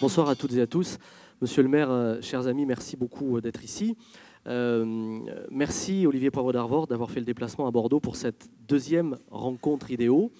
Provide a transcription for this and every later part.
Bonsoir à toutes et à tous. Monsieur le maire, euh, chers amis, merci beaucoup euh, d'être ici. Euh, merci Olivier Poivre d'Arvor d'avoir fait le déplacement à Bordeaux pour cette deuxième rencontre idéo.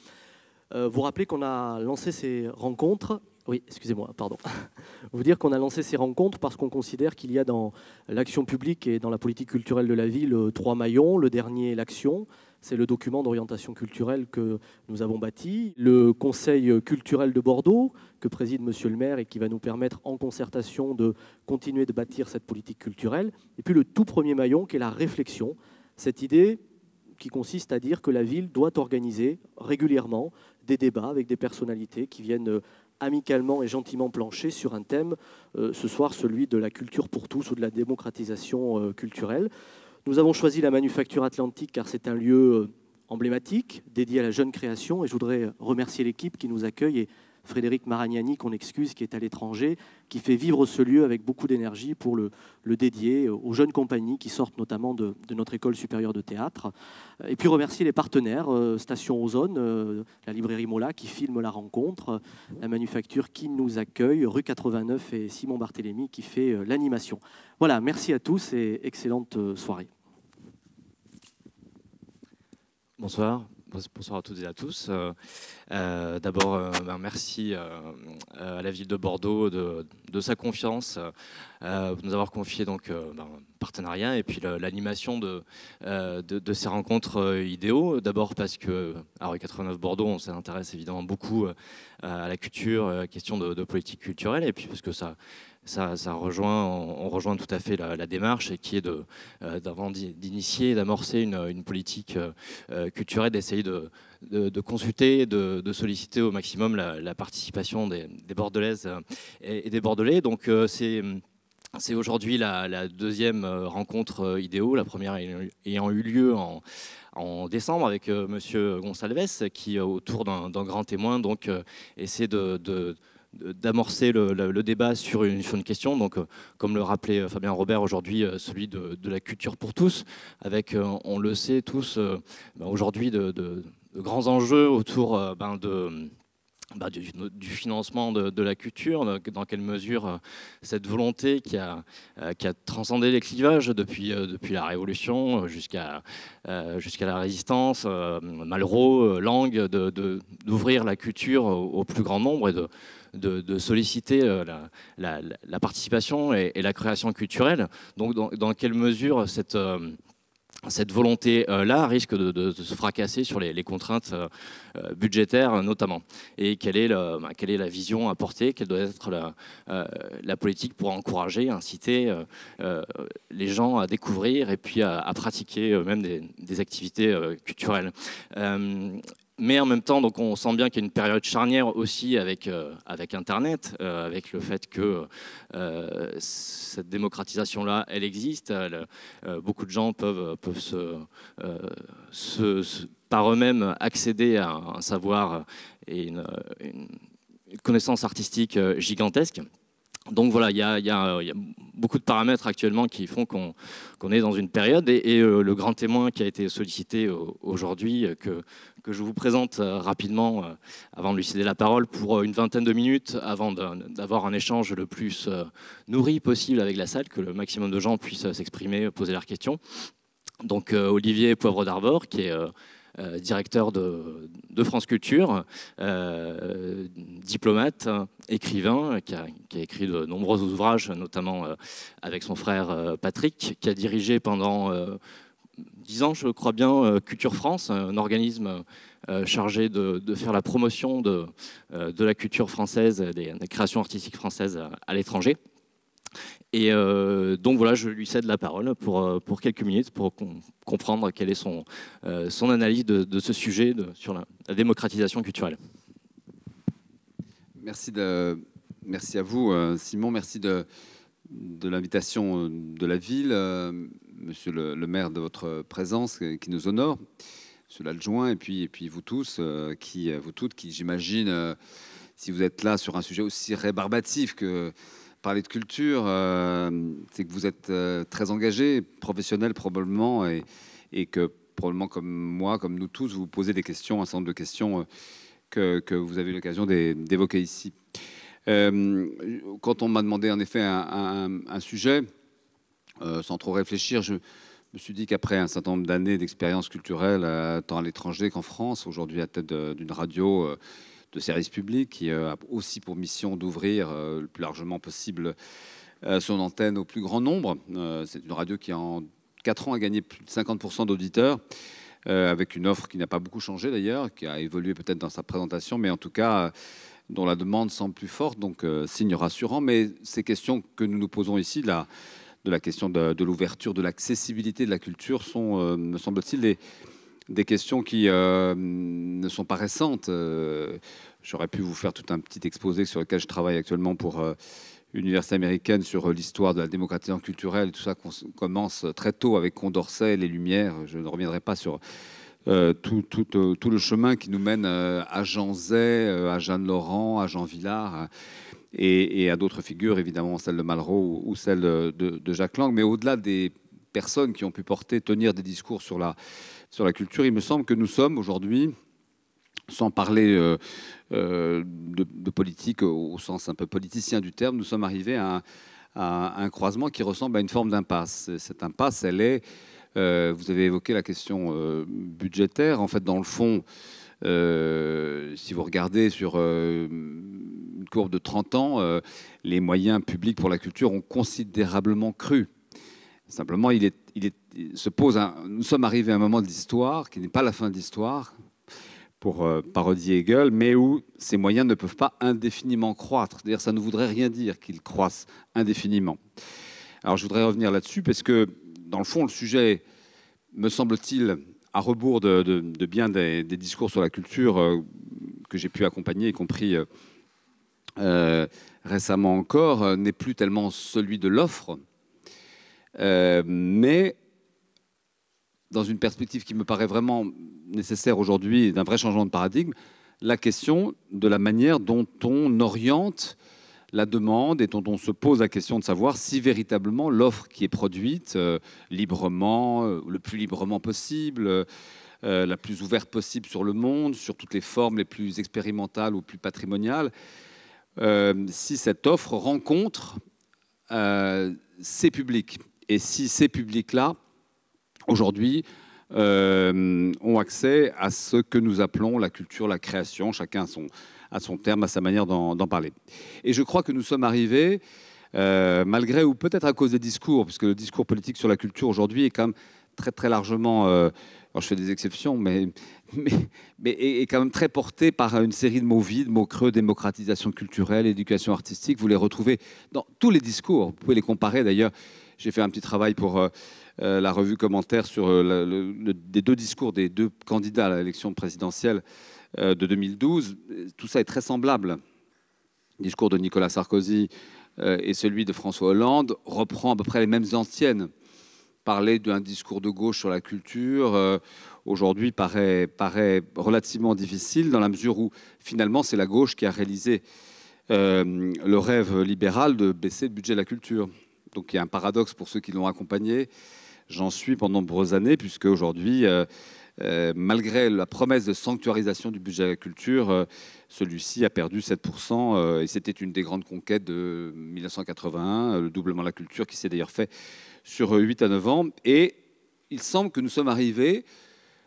vous rappelez qu'on a lancé ces rencontres oui, excusez-moi, pardon. Vous dire qu'on a lancé ces rencontres parce qu'on considère qu'il y a dans l'action publique et dans la politique culturelle de la ville trois maillons. Le dernier, l'action, c'est le document d'orientation culturelle que nous avons bâti. Le Conseil culturel de Bordeaux, que préside Monsieur le maire et qui va nous permettre en concertation de continuer de bâtir cette politique culturelle. Et puis le tout premier maillon qui est la réflexion, cette idée qui consiste à dire que la ville doit organiser régulièrement des débats avec des personnalités qui viennent amicalement et gentiment plancher sur un thème, euh, ce soir celui de la culture pour tous ou de la démocratisation euh, culturelle. Nous avons choisi la Manufacture Atlantique car c'est un lieu euh, emblématique, dédié à la jeune création, et je voudrais remercier l'équipe qui nous accueille Frédéric Maragnani, qu'on excuse, qui est à l'étranger, qui fait vivre ce lieu avec beaucoup d'énergie pour le, dédier aux jeunes compagnies qui sortent notamment de, notre école supérieure de théâtre. Et puis remercier les partenaires, euh, Station Ozone, euh, la librairie Mola qui filme la rencontre, la manufacture qui nous accueille, rue 89 et Simon Barthélémy qui fait euh, l'animation. Voilà, merci à tous et excellente soirée. Bonsoir. Bonsoir à toutes et à tous. Euh, euh, d'abord, euh, ben, merci à la ville de Bordeaux de, sa confiance, de nous avoir confié donc ben, partenariat et puis l'animation de, ces rencontres idéaux. D'abord parce que à Rue 89 Bordeaux, on s'intéresse évidemment beaucoup à la culture, à la question de, de politique culturelle, et puis parce que ça ça, rejoint, on, rejoint tout à fait la, démarche qui est euh, d'initier, d'amorcer une, politique euh, euh, culturelle, d'essayer de, consulter, de, solliciter au maximum la, participation des, Bordelaises et, des Bordelais. Donc c'est c'est aujourd'hui la, deuxième rencontre idéo, la première ayant eu lieu en, décembre avec Monsieur Gonsalves, qui, autour d'un grand témoin, donc, essaie de d'amorcer le, débat sur une, question. Donc, euh, comme le rappelait euh, Fabien Robert aujourd'hui, euh, celui de, la culture pour tous, avec, on le sait tous, ben, aujourd'hui de, grands enjeux autour ben, de bah, du, financement de, la culture, dans quelle mesure cette volonté qui a, qui a transcendé les clivages depuis, depuis la Révolution jusqu'à jusqu'à la Résistance, Malraux, Langue, d'ouvrir la culture au, plus grand nombre et de, de, solliciter la, la, participation et, la création culturelle. Donc dans, quelle mesure cette cette volonté-là risque de, se fracasser sur les, contraintes euh, euh, budgétaires notamment? Et quelle est, bah, la vision à porter? Quelle doit être la, euh, politique pour encourager, inciter les gens à découvrir et puis à, pratiquer même des activités culturelles? Mais en même temps, donc on sent bien qu'il y a une période charnière aussi avec, euh, avec Internet, euh, avec le fait que euh, cette démocratisation-là, elle existe. beaucoup de gens peuvent, peuvent se, par eux-mêmes accéder à un, savoir et une, connaissance artistique gigantesque. Donc voilà, il y, a, beaucoup de paramètres actuellement qui font qu'on est dans une période et, le grand témoin qui a été sollicité aujourd'hui, que, je vous présente euh, rapidement euh, avant de lui céder la parole pour euh, une vingtaine de minutes avant d'avoir un échange le plus nourri possible avec la salle, que le maximum de gens puissent s'exprimer, poser leurs questions. Donc Olivier Poivre d'Arvor, qui est directeur de, France Culture, diplomate, écrivain, qui a, écrit de nombreux ouvrages, notamment avec son frère Patrick, qui a dirigé pendant 10 ans, je crois bien, euh, Culture France, un organisme euh, chargé de, faire la promotion euh, de la culture française, des, créations artistiques françaises à, l'étranger. Et donc voilà, je lui cède la parole pour, pour quelques minutes pour comprendre quelle est son, son analyse de, ce sujet sur la, démocratisation culturelle. Merci, de, merci à vous, Simon. Merci de, de l'invitation de la ville monsieur le, maire, de votre présence qui nous honore, monsieur l'adjoint, et puis, et puis vous tous, qui, vous toutes, qui j'imagine, si vous êtes là sur un sujet aussi rébarbatif que parler de culture, c'est que vous êtes très engagé, professionnel probablement, et, que probablement comme moi, comme nous tous, vous posez des questions, un certain nombre de questions que, que vous avez l'occasion d'évoquer ici. Euh, quand on m'a demandé en effet un, sujet, euh, sans trop réfléchir, je me suis dit qu'après un certain nombre d'années d'expérience culturelle, euh, tant à l'étranger qu'en France, aujourd'hui à tête d'une radio de service public qui a aussi pour mission d'ouvrir le plus largement possible son antenne au plus grand nombre. C'est une radio qui en 4 ans a gagné plus de 50% d'auditeurs. avec une offre qui n'a pas beaucoup changé d'ailleurs, qui a évolué peut-être dans sa présentation, mais en tout cas dont la demande semble plus forte, donc euh, signe rassurant. Mais ces questions que nous nous posons ici, de la question de, l'ouverture, de l'accessibilité de la culture, sont, euh, me semble-t-il, des, des, questions qui euh, ne sont pas récentes. J'aurais pu vous faire tout un petit exposé sur lequel je travaille actuellement pour une université américaine sur l'histoire de la démocratisation culturelle. Tout ça commence très tôt avec Condorcet, les Lumières. Je ne reviendrai pas sur euh, tout, euh, le chemin qui nous mène euh, à Jean Zay, à Jeanne Laurent, à Jean Villard et, à d'autres figures, évidemment celle de Malraux ou, celle de, Jacques Lang. Mais au-delà des personnes qui ont pu porter, tenir des discours sur la, sur la culture, il me semble que nous sommes aujourd'hui, sans parler de, politique au sens un peu politicien du terme, nous sommes arrivés à un croisement qui ressemble à une forme d'impasse. Cette impasse, elle est euh, vous avez évoqué la question euh, budgétaire. En fait, dans le fond, euh, si vous regardez sur une courbe de 30 ans, les moyens publics pour la culture ont considérablement cru. Simplement, il, est, il, se pose nous sommes arrivés à un moment de l'histoire qui n'est pas la fin de l'histoire, pour parodier Hegel, mais où ces moyens ne peuvent pas indéfiniment croître. D'ailleurs, ça ne voudrait rien dire qu'ils croissent indéfiniment. Alors, je voudrais revenir là-dessus parce que dans le fond, le sujet, me semble-t-il, à rebours de, bien des, discours sur la culture euh, que j'ai pu accompagner, y compris euh, euh, récemment encore, n'est plus tellement celui de l'offre, mais dans une perspective qui me paraît vraiment nécessaire aujourd'hui, d'un vrai changement de paradigme, la question de la manière dont on oriente la demande et dont on se pose la question de savoir si véritablement l'offre qui est produite euh, librement, euh, le plus librement possible, euh, la plus ouverte possible sur le monde, sur toutes les formes les plus expérimentales ou plus patrimoniales, si cette offre rencontre ces publics et si ces publics-là, aujourd'hui, ont accès à ce que nous appelons la culture, la création, chacun à son terme, à sa manière d'en parler. Et je crois que nous sommes arrivés, euh, malgré ou peut-être à cause des discours, puisque le discours politique sur la culture aujourd'hui est quand même très très largement, euh, je fais des exceptions, mais, mais est, quand même très porté par une série de mots vides, mots creux, démocratisation culturelle, éducation artistique. Vous les retrouvez dans tous les discours. Vous pouvez les comparer d'ailleurs. J'ai fait un petit travail pour euh, la revue commentaire sur le, des deux discours des deux candidats à l'élection présidentielle euh, de 2012, tout ça est très semblable. Le discours de Nicolas Sarkozy euh, et celui de François Hollande reprend à peu près les mêmes antiennes. Parler d'un discours de gauche sur la culture, euh, aujourd'hui, paraît, paraît relativement difficile dans la mesure où, finalement, c'est la gauche qui a réalisé le rêve libéral de baisser le budget de la culture. Donc il y a un paradoxe pour ceux qui l'ont accompagné. J'en suis pendant nombreuses années, puisque aujourd'hui, euh, malgré la promesse de sanctuarisation du budget de la culture, euh, celui-ci a perdu 7%, euh, et c'était une des grandes conquêtes de 1981, le doublement de la culture qui s'est d'ailleurs fait sur 8 à 9 ans. Et il semble que nous sommes arrivés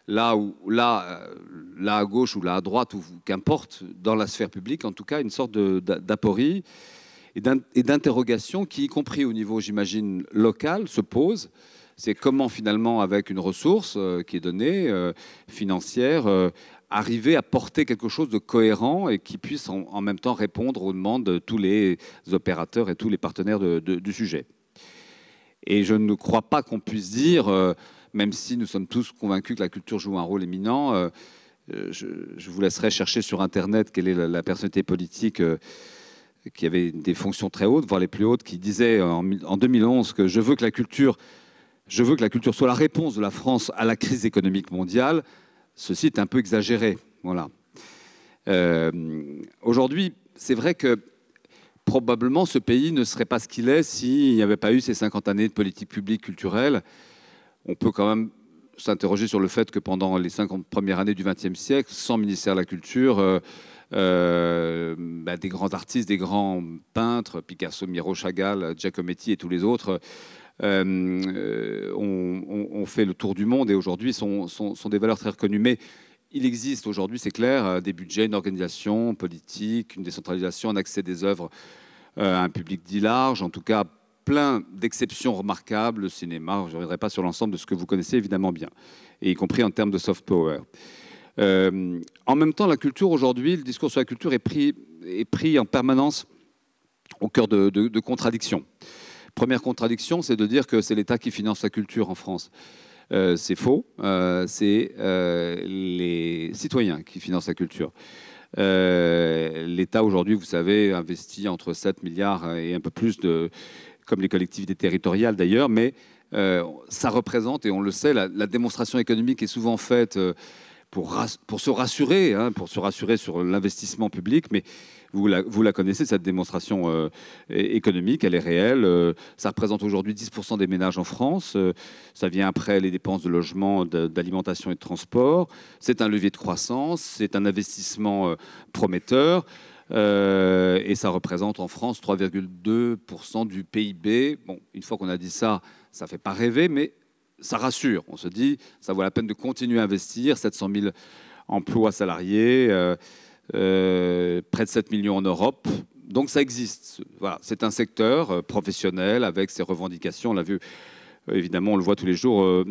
là, où, là, là à gauche ou là à droite, ou qu'importe, dans la sphère publique, en tout cas, une sorte d'aporie et d'interrogation qui, y compris au niveau, j'imagine, local, se pose c'est comment finalement, avec une ressource euh, qui est donnée, euh, financière, euh, arriver à porter quelque chose de cohérent et qui puisse en, même temps répondre aux demandes de tous les opérateurs et tous les partenaires du sujet. Et je ne crois pas qu'on puisse dire, même si nous sommes tous convaincus que la culture joue un rôle éminent, je, vous laisserai chercher sur Internet quelle est la, personnalité politique qui avait des fonctions très hautes, voire les plus hautes, qui disait en, en 2011 que je veux que la culture je veux que la culture soit la réponse de la France à la crise économique mondiale, ceci est un peu exagéré. Voilà. Euh, aujourd'hui, c'est vrai que probablement ce pays ne serait pas ce qu'il est s'il n'y avait pas eu ces 50 années de politique publique culturelle. On peut quand même s'interroger sur le fait que pendant les 50 premières années du XXe siècle, sans ministère de la Culture, euh, euh, bah, des grands artistes, des grands peintres, Picasso, Miro, Chagall, Giacometti et tous les autres, ont, fait le tour du monde et aujourd'hui sont, sont, des valeurs très reconnues. Mais il existe aujourd'hui, c'est clair, euh, des budgets, une organisation politique, une décentralisation, un accès des œuvres euh, à un public dit large, en tout cas plein d'exceptions remarquables, le cinéma, je ne reviendrai pas sur l'ensemble de ce que vous connaissez évidemment bien, y compris en termes de soft power. Euh, en même temps, la culture aujourd'hui, le discours sur la culture est pris, en permanence au cœur de, contradictions. Première contradiction, c'est de dire que c'est l'État qui finance la culture en France. Euh, c'est faux. Euh, c'est les citoyens qui financent la culture. L'État aujourd'hui, vous savez, investit entre 7 milliards et un peu plus de, comme les collectivités territoriales d'ailleurs, mais ça représente, et on le sait, la démonstration économique est souvent faite pour, se rassurer, hein, pour se rassurer sur l'investissement public, mais vous la, vous la, connaissez, cette démonstration euh, économique, elle est réelle. Euh, ça représente aujourd'hui 10% des ménages en France. Euh, ça vient après les dépenses de logement, d'alimentation et de transport. C'est un levier de croissance, c'est un investissement prometteur. et ça représente en France 3,2% du PIB. Bon, une fois qu'on a dit ça, ça ne fait pas rêver, mais ça rassure. On se dit, ça vaut la peine de continuer à investir. 700 000 emplois salariés, euh, euh, près de 7 millions en Europe. Donc ça existe. C'est un secteur euh, professionnel avec ses revendications. On l'a vu, évidemment, on le voit tous les jours,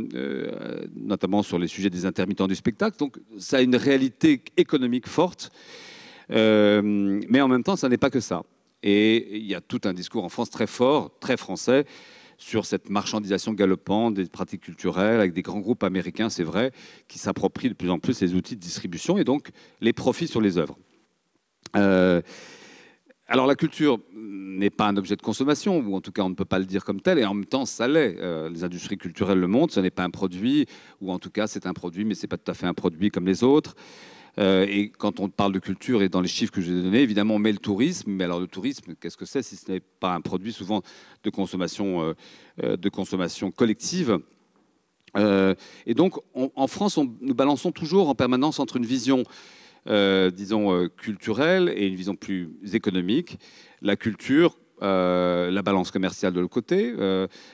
notamment sur les sujets des intermittents du spectacle. Donc ça a une réalité économique forte. mais en même temps, ça n'est pas que ça. Et il y a tout un discours en France très fort, très français, sur cette marchandisation galopante des pratiques culturelles avec des grands groupes américains, c'est vrai, qui s'approprient de plus en plus les outils de distribution et donc les profits sur les œuvres. Euh, alors la culture n'est pas un objet de consommation, ou en tout cas on ne peut pas le dire comme tel, et en même temps ça l'est. Euh, les industries culturelles le montrent, ce n'est pas un produit, ou en tout cas c'est un produit, mais ce n'est pas tout à fait un produit comme les autres. Euh, et quand on parle de culture et dans les chiffres que je vous ai donnés, évidemment, on met le tourisme. Mais alors, le tourisme, qu'est-ce que c'est si ce n'est pas un produit souvent de consommation, euh, euh, de consommation collective Et donc, en France, nous balançons toujours en permanence entre une vision, disons, culturelle et une vision plus économique. La culture, la balance commerciale de l'autre côté,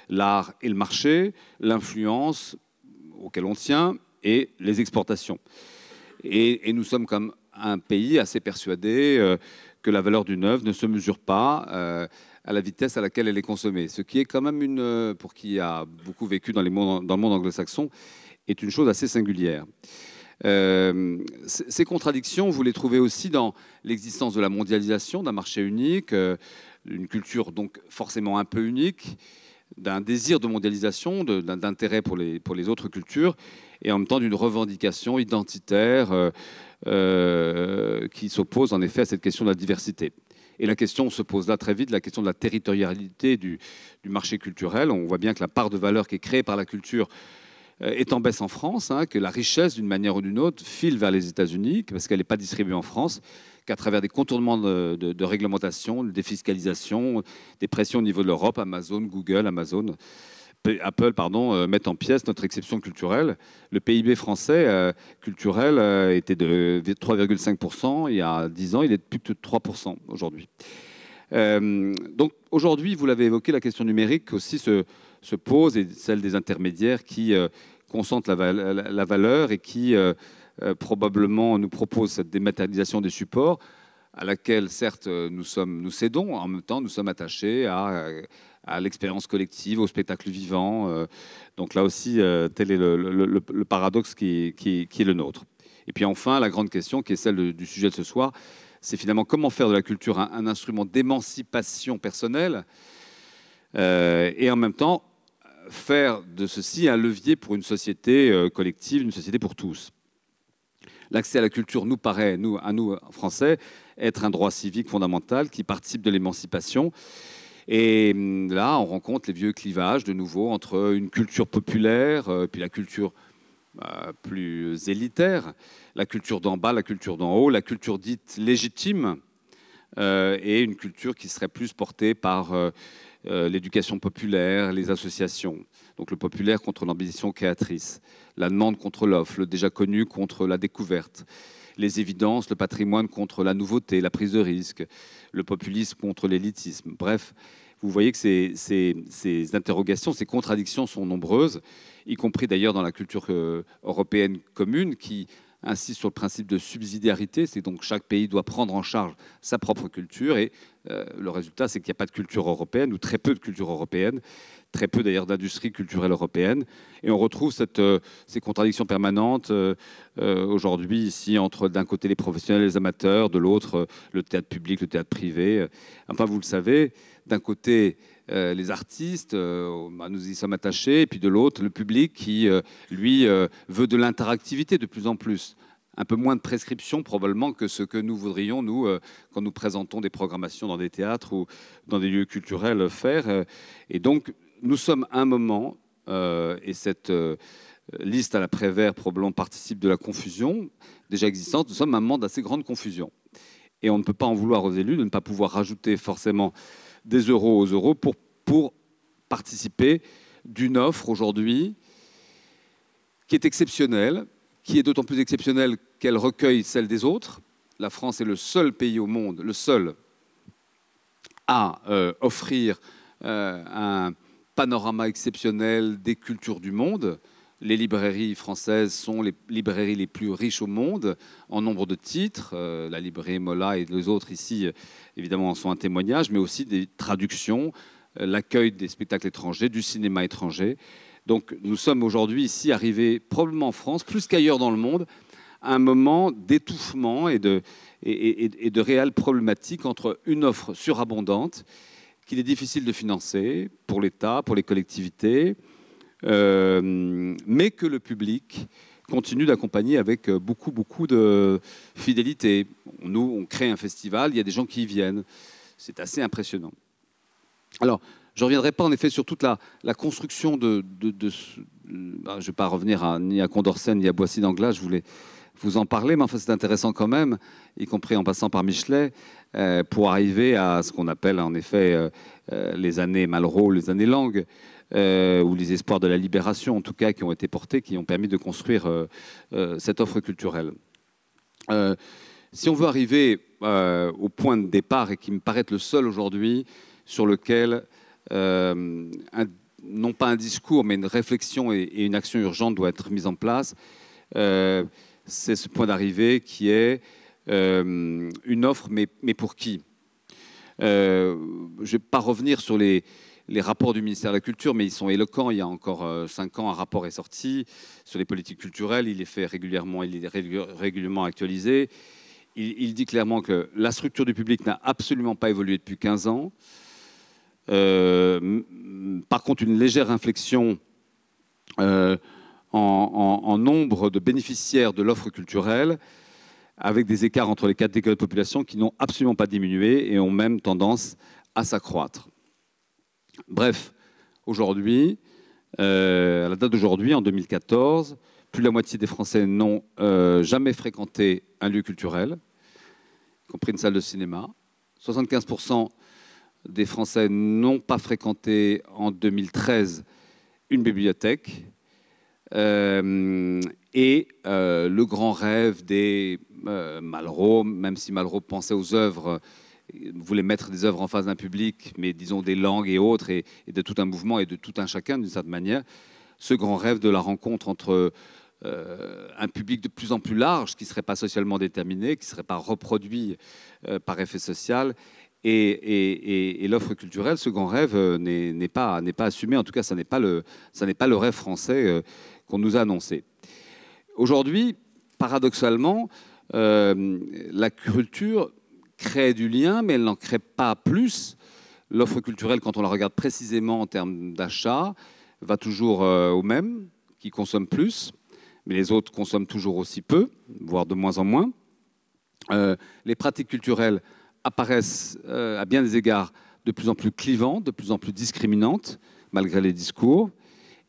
l'art et le marché, l'influence auquel on tient et les exportations. Et, nous sommes comme un pays assez persuadé euh, que la valeur d'une œuvre ne se mesure pas euh, à la vitesse à laquelle elle est consommée. Ce qui est quand même une, euh, pour qui a beaucoup vécu dans, le monde anglo-saxon, est une chose assez singulière. ces contradictions, vous les trouvez aussi dans l'existence de la mondialisation, d'un marché unique, d'une culture donc forcément un peu unique, d'un désir de mondialisation, d'intérêt pour les, pour les autres cultures, et en même temps d'une revendication identitaire euh, euh, qui s'oppose en effet à cette question de la diversité. Et la question se pose là très vite, la question de la territorialité du, marché culturel. On voit bien que la part de valeur qui est créée par la culture euh, est en baisse en France, hein, que la richesse, d'une manière ou d'une autre, file vers les États-Unis, parce qu'elle n'est pas distribuée en France, qu'à travers des contournements de, réglementation, de défiscalisation, des pressions au niveau de l'Europe, Amazon, Google, Amazon, Apple pardon, euh, en pièce notre exception culturelle. Le PIB français euh, culturel euh, était de 3,5%. Il y a 10 ans, il est de plus de 3% aujourd'hui. donc aujourd'hui, vous l'avez évoqué, la question numérique aussi se, se, pose, et celle des intermédiaires qui consentent la, la, valeur et qui probablement nous proposent cette dématérialisation des supports à laquelle, certes, nous, sommes, nous cédons, en même temps, nous sommes attachés à à l'expérience collective, au spectacle vivant. Euh, donc là aussi, euh, tel est le, paradoxe qui, est le nôtre. Et puis enfin, la grande question, qui est celle du sujet de ce soir, c'est finalement comment faire de la culture un, instrument d'émancipation personnelle euh, et en même temps faire de ceci un levier pour une société collective, une société pour tous. L'accès à la culture nous paraît, nous, à nous, Français, être un droit civique fondamental qui participe de l'émancipation Et hum, là, on rencontre les vieux clivages de nouveau entre une culture populaire, euh, puis la culture euh, plus élitaire, la culture d'en bas, la culture d'en haut, la culture dite légitime, euh, et une culture qui serait plus portée par l'éducation populaire, les associations. Donc le populaire contre l'ambition créatrice, la demande contre l'offre, le déjà connu contre la découverte, les évidences, le patrimoine contre la nouveauté, la prise de risque, le populisme contre l'élitisme. Bref, vous voyez que ces, interrogations, ces contradictions sont nombreuses, y compris d'ailleurs dans la culture euh, européenne commune qui insiste sur le principe de subsidiarité, c'est donc chaque pays doit prendre en charge sa propre culture et euh, le résultat c'est qu'il n'y a pas de culture européenne ou très peu de culture européenne très peu d'ailleurs d'industrie culturelle européenne. Et on retrouve euh, ces contradictions permanentes euh, aujourd'hui ici entre d'un côté les professionnels et les amateurs, de l'autre le théâtre public, le théâtre privé. Enfin, vous le savez, d'un côté les artistes, bah, nous y sommes attachés, et puis de l'autre le public qui, lui, veut de l'interactivité de plus en plus un peu moins de prescription probablement que ce que nous voudrions, nous, quand nous présentons des programmations dans des théâtres ou dans des lieux culturels, faire. Et donc, nous sommes un moment, euh, et cette euh, liste à la Prévert probablement participe de la confusion déjà existante, nous sommes un moment d'assez grande confusion. Et on ne peut pas en vouloir aux élus de ne pas pouvoir rajouter forcément des euros aux euros pour, participer d'une offre aujourd'hui qui est exceptionnelle, qui est d'autant plus exceptionnelle qu'elle recueille celle des autres. La France est le seul pays au monde, le seul, à euh, offrir un panorama exceptionnel des cultures du monde. Les librairies françaises sont les librairies les plus riches au monde en nombre de titres. Euh, la librairie Mola et les autres ici, évidemment, en sont un témoignage, mais aussi des traductions, euh, l'accueil des spectacles étrangers, du cinéma étranger. Donc nous sommes aujourd'hui ici arrivés, probablement en France, plus qu'ailleurs dans le monde, à un moment d'étouffement et de, et, et de réelle problématique entre une offre surabondante qu'il est difficile de financer pour l'État, pour les collectivités, euh, mais que le public continue d'accompagner avec beaucoup, beaucoup de fidélité. Nous, on crée un festival, il y a des gens qui y viennent. C'est assez impressionnant. Alors, je ne reviendrai pas en effet sur toute la, construction de... Bah, je ne vais pas revenir ni à Condorcet ni à Boissy d'Anglas, je voulais vous en parler, mais enfin c'est intéressant quand même, y compris en passant par Michelet, euh, pour arriver à ce qu'on appelle en effet euh, euh, les années Malraux, les années Langues, ou les espoirs de la libération, en tout cas, qui ont été portés, qui ont permis de construire cette offre culturelle. si on veut arriver au point de départ, et qui me paraît être le seul aujourd'hui, sur lequel non pas un discours, mais une réflexion et, une action urgente doit être mise en place, c'est ce point d'arrivée qui est euh, une offre, mais, pour qui? Euh, Je ne vais pas revenir sur les, rapports du ministère de la Culture, mais ils sont éloquents. Il y a encore euh, cinq ans, un rapport est sorti sur les politiques culturelles. Il est fait régulièrement, il est régulièrement actualisé. Il, dit clairement que la structure du public n'a absolument pas évolué depuis 15 ans. par contre, une légère inflexion en, nombre de bénéficiaires de l'offre culturelle, avec des écarts entre les catégories de population qui n'ont absolument pas diminué et ont même tendance à s'accroître. Bref, aujourd'hui, euh, à la date d'aujourd'hui, en 2014, plus de la moitié des Français n'ont euh, jamais fréquenté un lieu culturel, y compris une salle de cinéma. 75% des Français n'ont pas fréquenté en 2013 une bibliothèque. Euh, et le grand rêve des Malraux, même si Malraux pensait aux œuvres, voulait mettre des œuvres en face d'un public, mais disons des langues et autres, et, de tout un mouvement et de tout un chacun d'une certaine manière, ce grand rêve de la rencontre entre un public de plus en plus large, qui ne serait pas socialement déterminé, qui ne serait pas reproduit par effet social, et, l'offre culturelle, ce grand rêve n'est pas, assumé. En tout cas, ça n'est pas, le, pas le rêve français qu'on nous a annoncé. Aujourd'hui, paradoxalement, euh, la culture crée du lien, mais elle n'en crée pas plus. L'offre culturelle, quand on la regarde précisément en termes d'achat, va toujours euh, au même, qui consomme plus, mais les autres consomment toujours aussi peu, voire de moins en moins. Euh, les pratiques culturelles apparaissent à bien des égards de plus en plus clivante, de plus en plus discriminante, malgré les discours.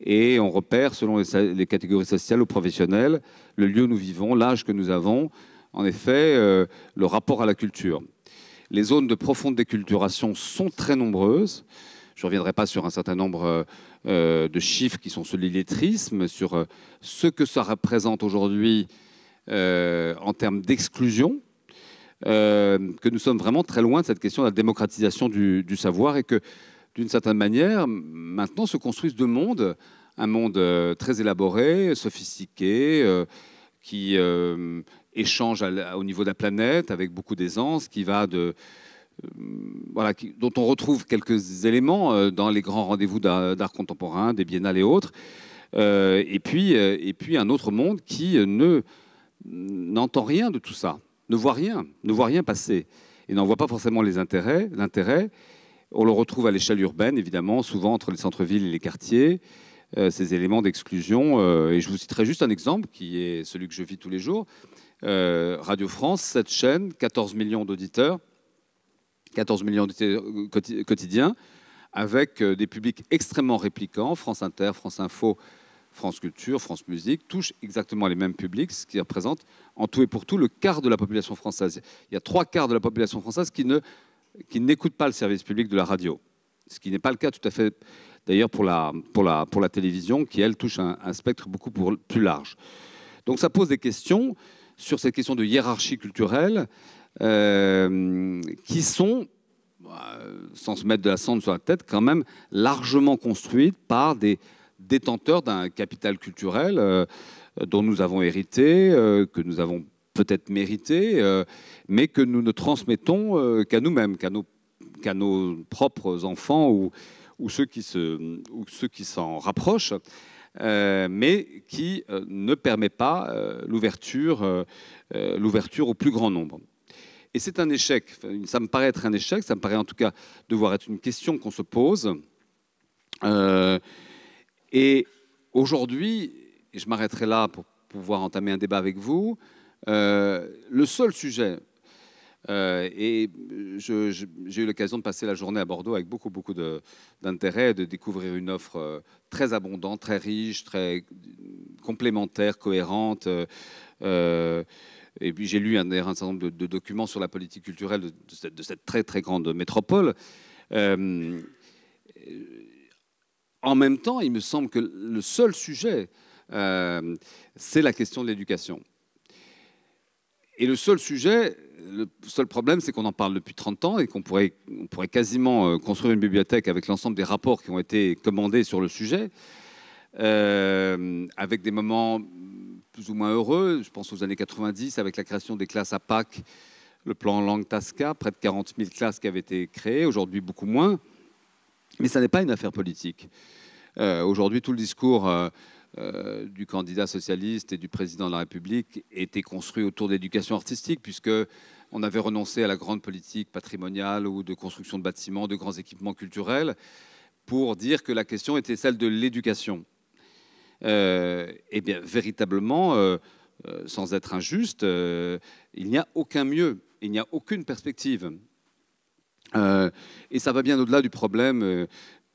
Et on repère, selon les, catégories sociales ou professionnelles, le lieu où nous vivons, l'âge que nous avons, en effet, euh, le rapport à la culture. Les zones de profonde déculturation sont très nombreuses. Je ne reviendrai pas sur un certain nombre euh, de chiffres qui sont sur l'illettrisme, sur euh, ce que ça représente aujourd'hui en termes d'exclusion, que nous sommes vraiment très loin de cette question de la démocratisation du savoir et que, d'une certaine manière, maintenant se construisent deux mondes. Un monde très élaboré, sophistiqué, qui échange au niveau de la planète avec beaucoup d'aisance, qui va de euh, voilà, dont on retrouve quelques éléments euh, dans les grands rendez-vous d'art contemporain, des biennales et autres. Euh, et, puis, et puis un autre monde qui ne n'entend rien de tout ça, ne voit rien, ne voit rien passer, et n'en voit pas forcément les intérêts, l'intérêt. On le retrouve à l'échelle urbaine, évidemment, souvent entre les centres-villes et les quartiers, ces éléments d'exclusion. et je vous citerai juste un exemple, qui est celui que je vis tous les jours. Euh, Radio France, cette chaîne, 14 millions d'auditeurs, 14 millions d'auditeurs quotidiens, avec euh, des publics extrêmement réplicants, France Inter, France Info, France Culture, France Musique, touchent exactement les mêmes publics, ce qui représente en tout et pour tout le quart de la population française. Il y a trois quarts de la population française qui ne qui n'écoutent pas le service public de la radio, ce qui n'est pas le cas tout à fait d'ailleurs pour la, pour, la, pour la télévision, qui elle touche un spectre beaucoup plus large. Donc ça pose des questions sur cette question de hiérarchie culturelle euh, qui sont, euh, sans se mettre de la cendre sur la tête, quand même largement construites par des détenteurs d'un capital culturel euh, dont nous avons hérité, que nous avons peut-être mérité, mais que nous ne transmettons qu'à nous-mêmes, qu'à nos, nos, propres enfants ou, ou ceux qui s'en rapprochent. Euh, mais qui euh, ne permet pas euh, l'ouverture, l'ouverture au plus grand nombre. Et c'est un échec. Ça me paraît être un échec. Ça me paraît en tout cas devoir être une question qu'on se pose. et aujourd'hui, je m'arrêterai là pour pouvoir entamer un débat avec vous, le seul sujet euh, et j'ai eu l'occasion de passer la journée à Bordeaux avec beaucoup, beaucoup d'intérêt, de, de, découvrir une offre euh, très abondante, très riche, très complémentaire, cohérente. Euh, et puis j'ai lu un, certain nombre de, documents sur la politique culturelle de cette, très, très grande métropole. en même temps, il me semble que le seul sujet, c'est la question de l'éducation. Et le seul sujet, le seul problème, c'est qu'on en parle depuis 30 ans et qu'on pourrait, quasiment euh, construire une bibliothèque avec l'ensemble des rapports qui ont été commandés sur le sujet, euh, avec des moments plus ou moins heureux. Je pense aux années 90, avec la création des classes à Pâques, le plan langue Tasca, près de 40 000 classes qui avaient été créées, aujourd'hui beaucoup moins. Mais ça n'est pas une affaire politique. Euh, aujourd'hui, tout le discours du candidat socialiste et du président de la République était construit autour d'éducation artistique, puisque on avait renoncé à la grande politique patrimoniale ou de construction de bâtiments, de grands équipements culturels, pour dire que la question était celle de l'éducation. Euh, eh bien, véritablement, euh, sans être injuste, il n'y a aucun mieux, il n'y a aucune perspective. et ça va bien au-delà du problème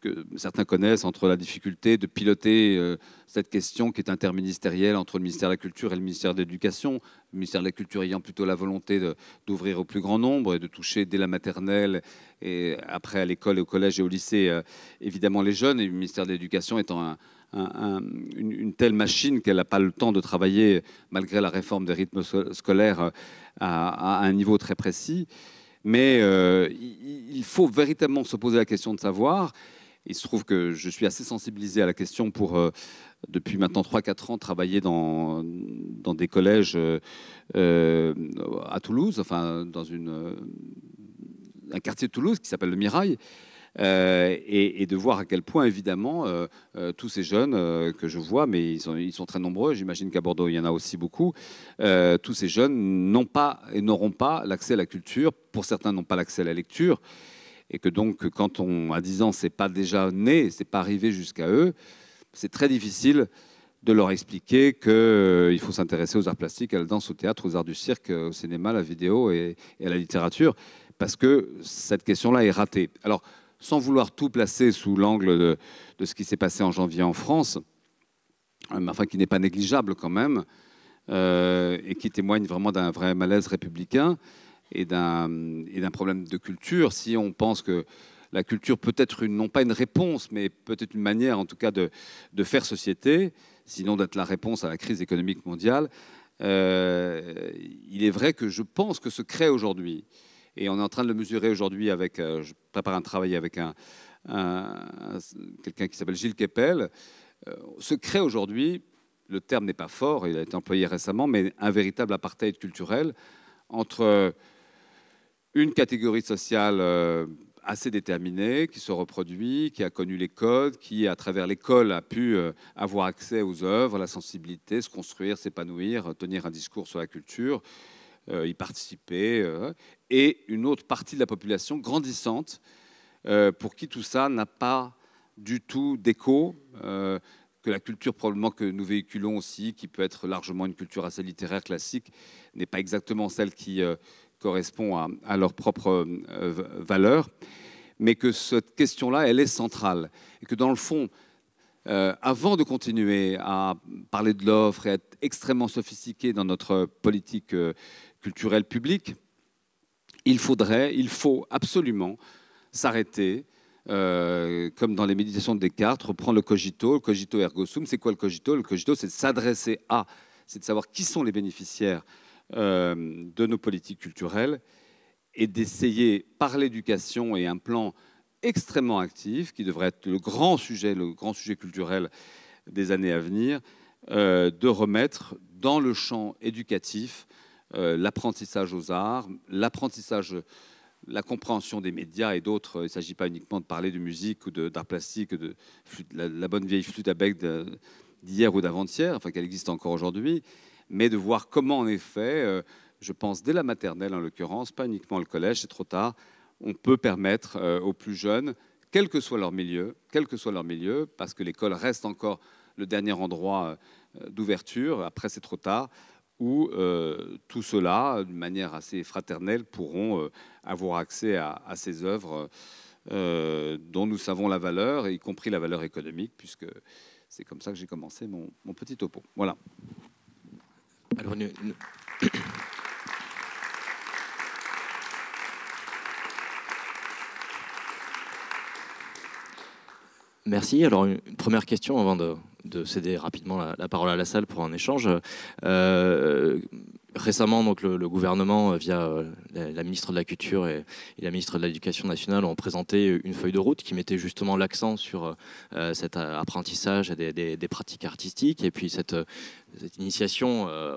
que certains connaissent entre la difficulté de piloter euh, cette question qui est interministérielle entre le ministère de la Culture et le ministère de l'Éducation. Le ministère de la Culture ayant plutôt la volonté d'ouvrir au plus grand nombre et de toucher dès la maternelle et après à l'école, au collège et au lycée, euh, évidemment les jeunes, et le ministère de l'Éducation étant une, telle machine qu'elle n'a pas le temps de travailler, malgré la réforme des rythmes scolaires, euh, à, un niveau très précis. Mais il faut véritablement se poser la question de savoir il se trouve que je suis assez sensibilisé à la question pour, euh, depuis maintenant 3-4 ans, travailler dans, dans des collèges euh, euh, à Toulouse, enfin dans une, un quartier de Toulouse qui s'appelle le Mirail. et, de voir à quel point, évidemment, tous ces jeunes que je vois, mais ils sont, ils sont très nombreux, j'imagine qu'à Bordeaux, il y en a aussi beaucoup, tous ces jeunes n'ont pas et n'auront pas l'accès à la culture. Pour certains, n'ont pas l'accès à la lecture et que donc quand on à 10 ans c'est pas déjà né, c'est pas arrivé jusqu'à eux, c'est très difficile de leur expliquer qu'il euh, faut s'intéresser aux arts plastiques, à la danse, au théâtre, aux arts du cirque, au cinéma, à la vidéo et, à la littérature, parce que cette question-là est ratée. Alors, sans vouloir tout placer sous l'angle de, ce qui s'est passé en janvier en France, euh, enfin qui n'est pas négligeable quand même, euh, et qui témoigne vraiment d'un vrai malaise républicain et d'un problème de culture. Si on pense que la culture peut être non pas une réponse, mais peut-être une manière en tout cas de, faire société, sinon d'être la réponse à la crise économique mondiale, euh, il est vrai que je pense que se crée aujourd'hui, et on est en train de le mesurer aujourd'hui avec, euh, je prépare un travail avec un, quelqu'un qui s'appelle Gilles Kepel, euh, se crée aujourd'hui, le terme n'est pas fort, il a été employé récemment, mais un véritable apartheid culturel entre une catégorie sociale assez déterminé, qui se reproduit, qui a connu les codes, qui, à travers l'école, a pu euh, avoir accès aux œuvres, la sensibilité, se construire, s'épanouir, tenir un discours sur la culture, euh, y participer, euh, et une autre partie de la population grandissante, pour qui tout ça n'a pas du tout d'écho, que la culture probablement que nous véhiculons aussi, qui peut être largement une culture assez littéraire classique, n'est pas exactement celle qui correspond à, à leurs propres euh, valeurs, mais que cette question-là, elle est centrale. Et que dans le fond, euh, avant de continuer à parler de l'offre et être extrêmement sophistiqué dans notre politique euh, culturelle publique, il faudrait, il faut absolument s'arrêter, comme dans les méditations de Descartes, reprendre le cogito, le cogito ergo sum. C'est quoi le cogito? Le cogito, c'est de s'adresser à, c'est de savoir qui sont les bénéficiaires de nos politiques culturelles et d'essayer, par l'éducation et un plan extrêmement actif, qui devrait être le grand sujet, le grand sujet culturel des années à venir, euh, de remettre dans le champ éducatif euh, l'apprentissage aux arts, l'apprentissage, la compréhension des médias et d'autres. Il ne s'agit pas uniquement de parler de musique ou d'art plastique, de la, la, bonne vieille flûte à bec d'hier ou d'avant-hier, enfin qu'elle existe encore aujourd'hui, mais de voir comment, en effet, euh, je pense dès la maternelle en l'occurrence, pas uniquement le collège, c'est trop tard, on peut permettre euh, aux plus jeunes, quel que soit leur milieu, quel que soit leur milieu, parce que l'école reste encore le dernier endroit euh, d'ouverture, après c'est trop tard, où tout cela, d'une manière assez fraternelle, pourront avoir accès à, ces œuvres dont nous savons la valeur, y compris la valeur économique, puisque c'est comme ça que j'ai commencé mon petit topo. Voilà. Merci. Alors, une première question avant de, céder rapidement la, parole à la salle pour un échange. Euh, récemment, le, gouvernement, euh, via euh, la, ministre de la Culture et, la ministre de l'Éducation nationale, ont présenté une feuille de route qui mettait justement l'accent sur cet apprentissage des, pratiques artistiques. Et puis cette, initiation euh,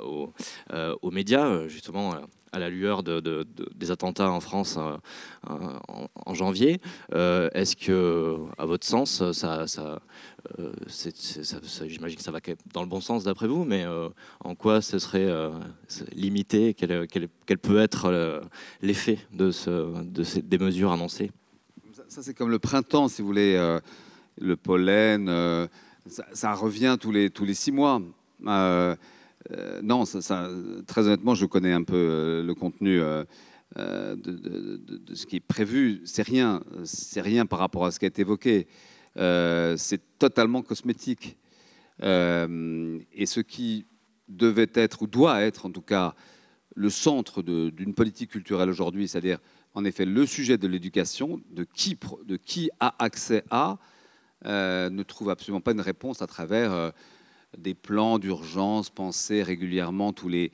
euh, aux, médias, euh, justement à la lueur de, des attentats en France en, janvier. Est-ce que, à votre sens, j'imagine que ça va dans le bon sens d'après vous, mais en quoi ce serait limité? Quel, peut être l'effet de, ce, de ces, des mesures annoncées? Ça, c'est comme le printemps, si vous voulez, le pollen. Ça, revient tous les six mois. Euh, euh, non, très honnêtement, je connais un peu euh, le contenu de, ce qui est prévu. C'est rien, par rapport à ce qui a été évoqué. c'est totalement cosmétique. et ce qui devait être, ou doit être en tout cas, le centre d'une politique culturelle aujourd'hui, c'est-à-dire en effet le sujet de l'éducation, de qui a accès à, ne trouve absolument pas une réponse à travers des plans d'urgence pensés régulièrement tous les,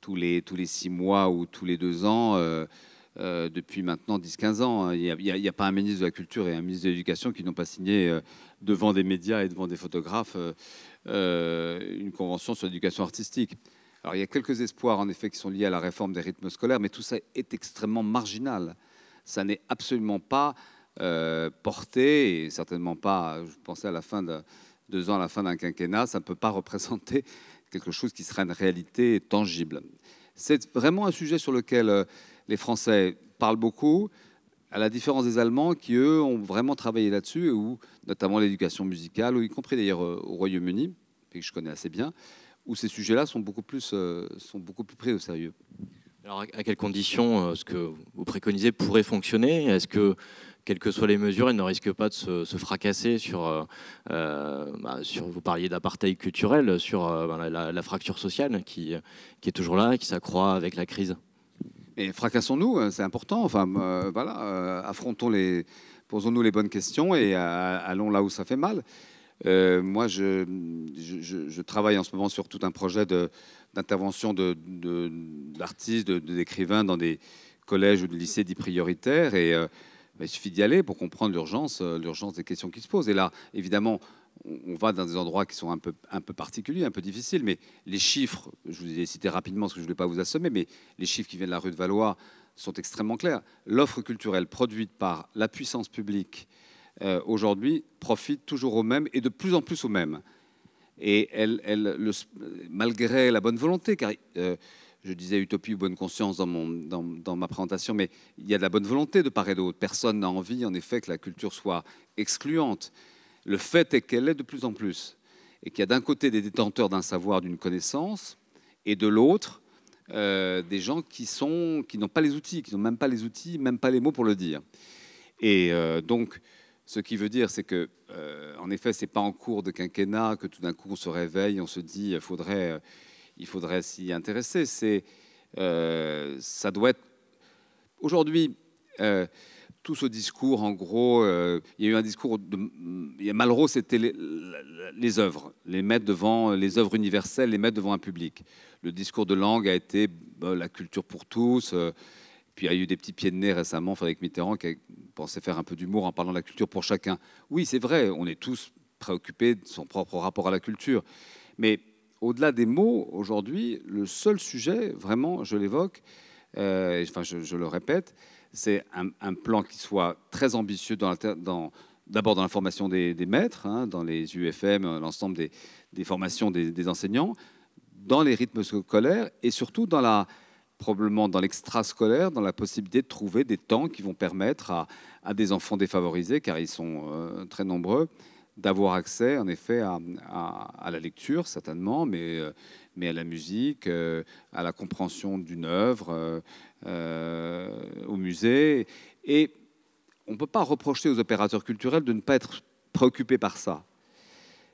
tous, les, tous les six mois ou tous les deux ans euh, euh, depuis maintenant 10-15 ans. Il n'y a, pas un ministre de la Culture et un ministre de l'Éducation qui n'ont pas signé euh, devant des médias et devant des photographes une convention sur l'éducation artistique. Alors il y a quelques espoirs en effet qui sont liés à la réforme des rythmes scolaires, mais tout ça est extrêmement marginal. Ça n'est absolument pas porté et certainement pas, je pensais à la fin de deux ans à la fin d'un quinquennat, ça ne peut pas représenter quelque chose qui serait une réalité tangible. C'est vraiment un sujet sur lequel euh, les Français parlent beaucoup, à la différence des Allemands qui, eux, ont vraiment travaillé là-dessus, ou notamment l'éducation musicale, ou y compris d'ailleurs euh, au Royaume-Uni, que je connais assez bien, où ces sujets-là sont, beaucoup plus, euh, sont beaucoup plus pris au sérieux. Alors, à quelles conditions ce que vous préconisez pourrait fonctionner? Est-ce que quelles que soient les mesures, elles ne risquent pas de se, fracasser sur, bah, sur, vous parliez d'apartheid culturel, sur bah, la, fracture sociale qui, est toujours là, qui s'accroît avec la crise. Et fracassons-nous, c'est important. Enfin, euh, voilà, euh, affrontons les, posons-nous les bonnes questions et euh, allons là où ça fait mal. moi, je, travaille en ce moment sur tout un projet d'intervention d'artistes, d'écrivains dans des collèges ou des lycées dits prioritaires. Et il suffit d'y aller pour comprendre l'urgence, l'urgence des questions qui se posent. Et là, évidemment, on va dans des endroits qui sont un peu, un peu particuliers, un peu difficiles, mais les chiffres, je vous ai cité rapidement parce que je ne voulais pas vous assommer, mais les chiffres qui viennent de la rue de Valois sont extrêmement clairs. L'offre culturelle produite par la puissance publique euh, aujourd'hui profite toujours aux mêmes et de plus en plus aux mêmes. Et elle, elle malgré la bonne volonté, car euh, je disais utopie ou bonne conscience dans, mon, dans, dans, ma présentation, mais il y a de la bonne volonté de part et d'autre. Personne n'a envie, en effet, que la culture soit excluante. Le fait est qu'elle l'est de plus en plus. Et qu'il y a d'un côté des détenteurs d'un savoir, d'une connaissance, et de l'autre, euh, des gens qui sont qui n'ont pas les outils, qui n'ont même pas les outils, même pas les mots pour le dire. Et euh, donc, ce qui veut dire, c'est que, euh, en effet, c'est pas en cours de quinquennat que tout d'un coup on se réveille, on se dit, il faudrait, il faudrait s'y intéresser. C'est, ça doit être aujourd'hui tout ce discours, en gros, euh, il y a eu un discours de Malraux, c'était les, œuvres, les mettre devant les œuvres universelles, les mettre devant un public. Le discours de langue a été bah, la culture pour tous. Euh, puis il y a eu des petits pieds de nez récemment, Frédéric Mitterrand qui pensait faire un peu d'humour en parlant de la culture pour chacun. Oui, c'est vrai, on est tous préoccupés de son propre rapport à la culture. Mais au-delà des mots, aujourd'hui, le seul sujet, vraiment, je l'évoque, euh, enfin je, le répète, c'est un, plan qui soit très ambitieux dans, d'abord dans la formation des, maîtres, hein, dans les UFM, l'ensemble des, formations des, enseignants, dans les rythmes scolaires et surtout dans la, probablement dans l'extrascolaire, dans la possibilité de trouver des temps qui vont permettre à, des enfants défavorisés, car ils sont euh, très nombreux, d'avoir accès en effet à, la lecture certainement, mais, euh, à la musique, euh, à la compréhension d'une œuvre, euh, au musée. Et on ne peut pas reprocher aux opérateurs culturels de ne pas être préoccupés par ça.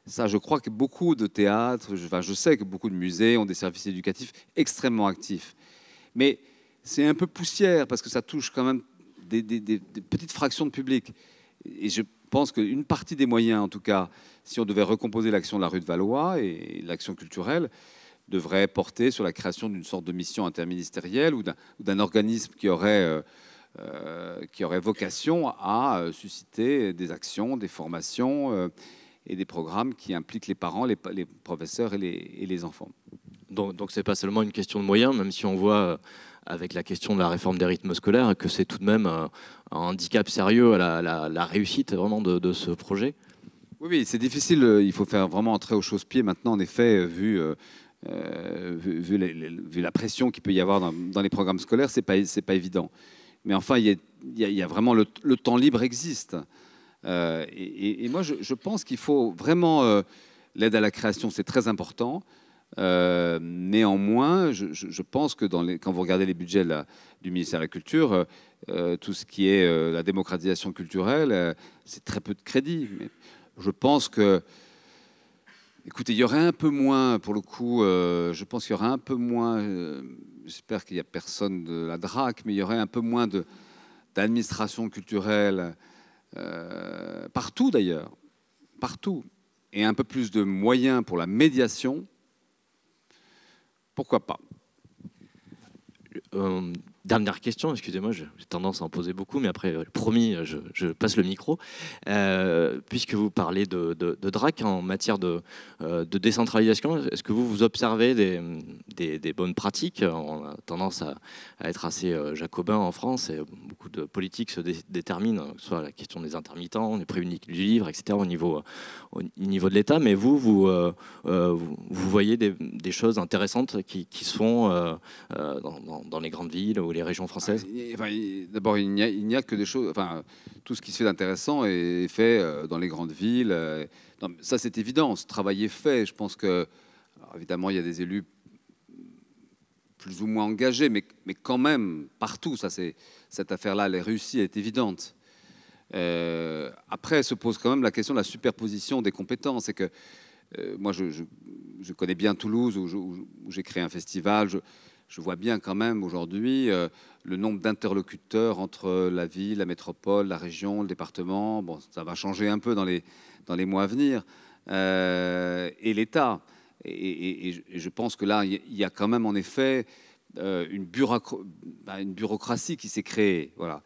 Ça, je crois que beaucoup de théâtres, je, je sais que beaucoup de musées ont des services éducatifs extrêmement actifs. Mais c'est un peu poussière parce que ça touche quand même des, des, petites fractions de public. Et je pense qu'une partie des moyens, en tout cas, si on devait recomposer l'action de la rue de Valois et l'action culturelle, devrait porter sur la création d'une sorte de mission interministérielle ou d'un organisme qui aurait, euh, euh, qui aurait vocation à euh, susciter des actions, des formations et des programmes qui impliquent les parents, les, professeurs et les, et les, enfants. Donc ce n'est pas seulement une question de moyens, même si on voit avec la question de la réforme des rythmes scolaires que c'est tout de même un handicap sérieux à la, réussite vraiment de, ce projet. Oui, oui c'est difficile. Il faut faire vraiment entrer au chausse-pied maintenant, en effet, vu euh, vu, la pression qu'il peut y avoir dans, les programmes scolaires, c'est pas pas évident. Mais enfin, il y a, vraiment le, temps libre existe. Euh, et, moi, je, pense qu'il faut vraiment euh, l'aide à la création, c'est très important. Néanmoins, je, pense que quand vous regardez les budgets du ministère de la Culture, tout ce qui est la démocratisation culturelle, c'est très peu de crédit. Mais je pense que Écoutez, il y aurait un peu moins, pour le coup, euh, je pense qu'il y aurait un peu moins, euh, j'espère qu'il n'y a personne de la DRAC, mais il y aurait un peu moins d'administration culturelle, euh, partout d'ailleurs, partout, et un peu plus de moyens pour la médiation, pourquoi pas? Dernière question, excusez-moi, j'ai tendance à en poser beaucoup, mais après, euh, promis, je, passe le micro. Euh, puisque vous parlez de, DRAC en matière de, euh, décentralisation, est-ce que vous, observez des, bonnes pratiques? On a tendance à, être assez jacobin en France et beaucoup de politiques se déterminent, soit la question des intermittents, des prix uniques du livre, etc., au niveau, au niveau de l'État. Mais vous, vous, voyez des, choses intéressantes qui, se font dans, dans, les grandes villes les régions françaises ah, D'abord, il n'y a, que des choses. Enfin, tout ce qui se fait d'intéressant est fait euh, dans les grandes villes. Euh, ça, c'est évident. Ce travail est fait. Je pense que, évidemment, il y a des élus plus ou moins engagés, mais, mais quand même partout. Ça, c'est cette affaire-là, réussie, elle est évidente. Euh, après, se pose quand même la question de la superposition des compétences. C'est que moi, je, connais bien Toulouse, où j'ai créé un festival. Je, vois bien quand même aujourd'hui euh, le nombre d'interlocuteurs entre la ville, la métropole, la région, le département. Bon, ça va changer un peu dans les, dans les mois à venir. et l'État. Et, je pense que là, il y a quand même en effet une, bah, une bureaucratie qui s'est créée. Voilà.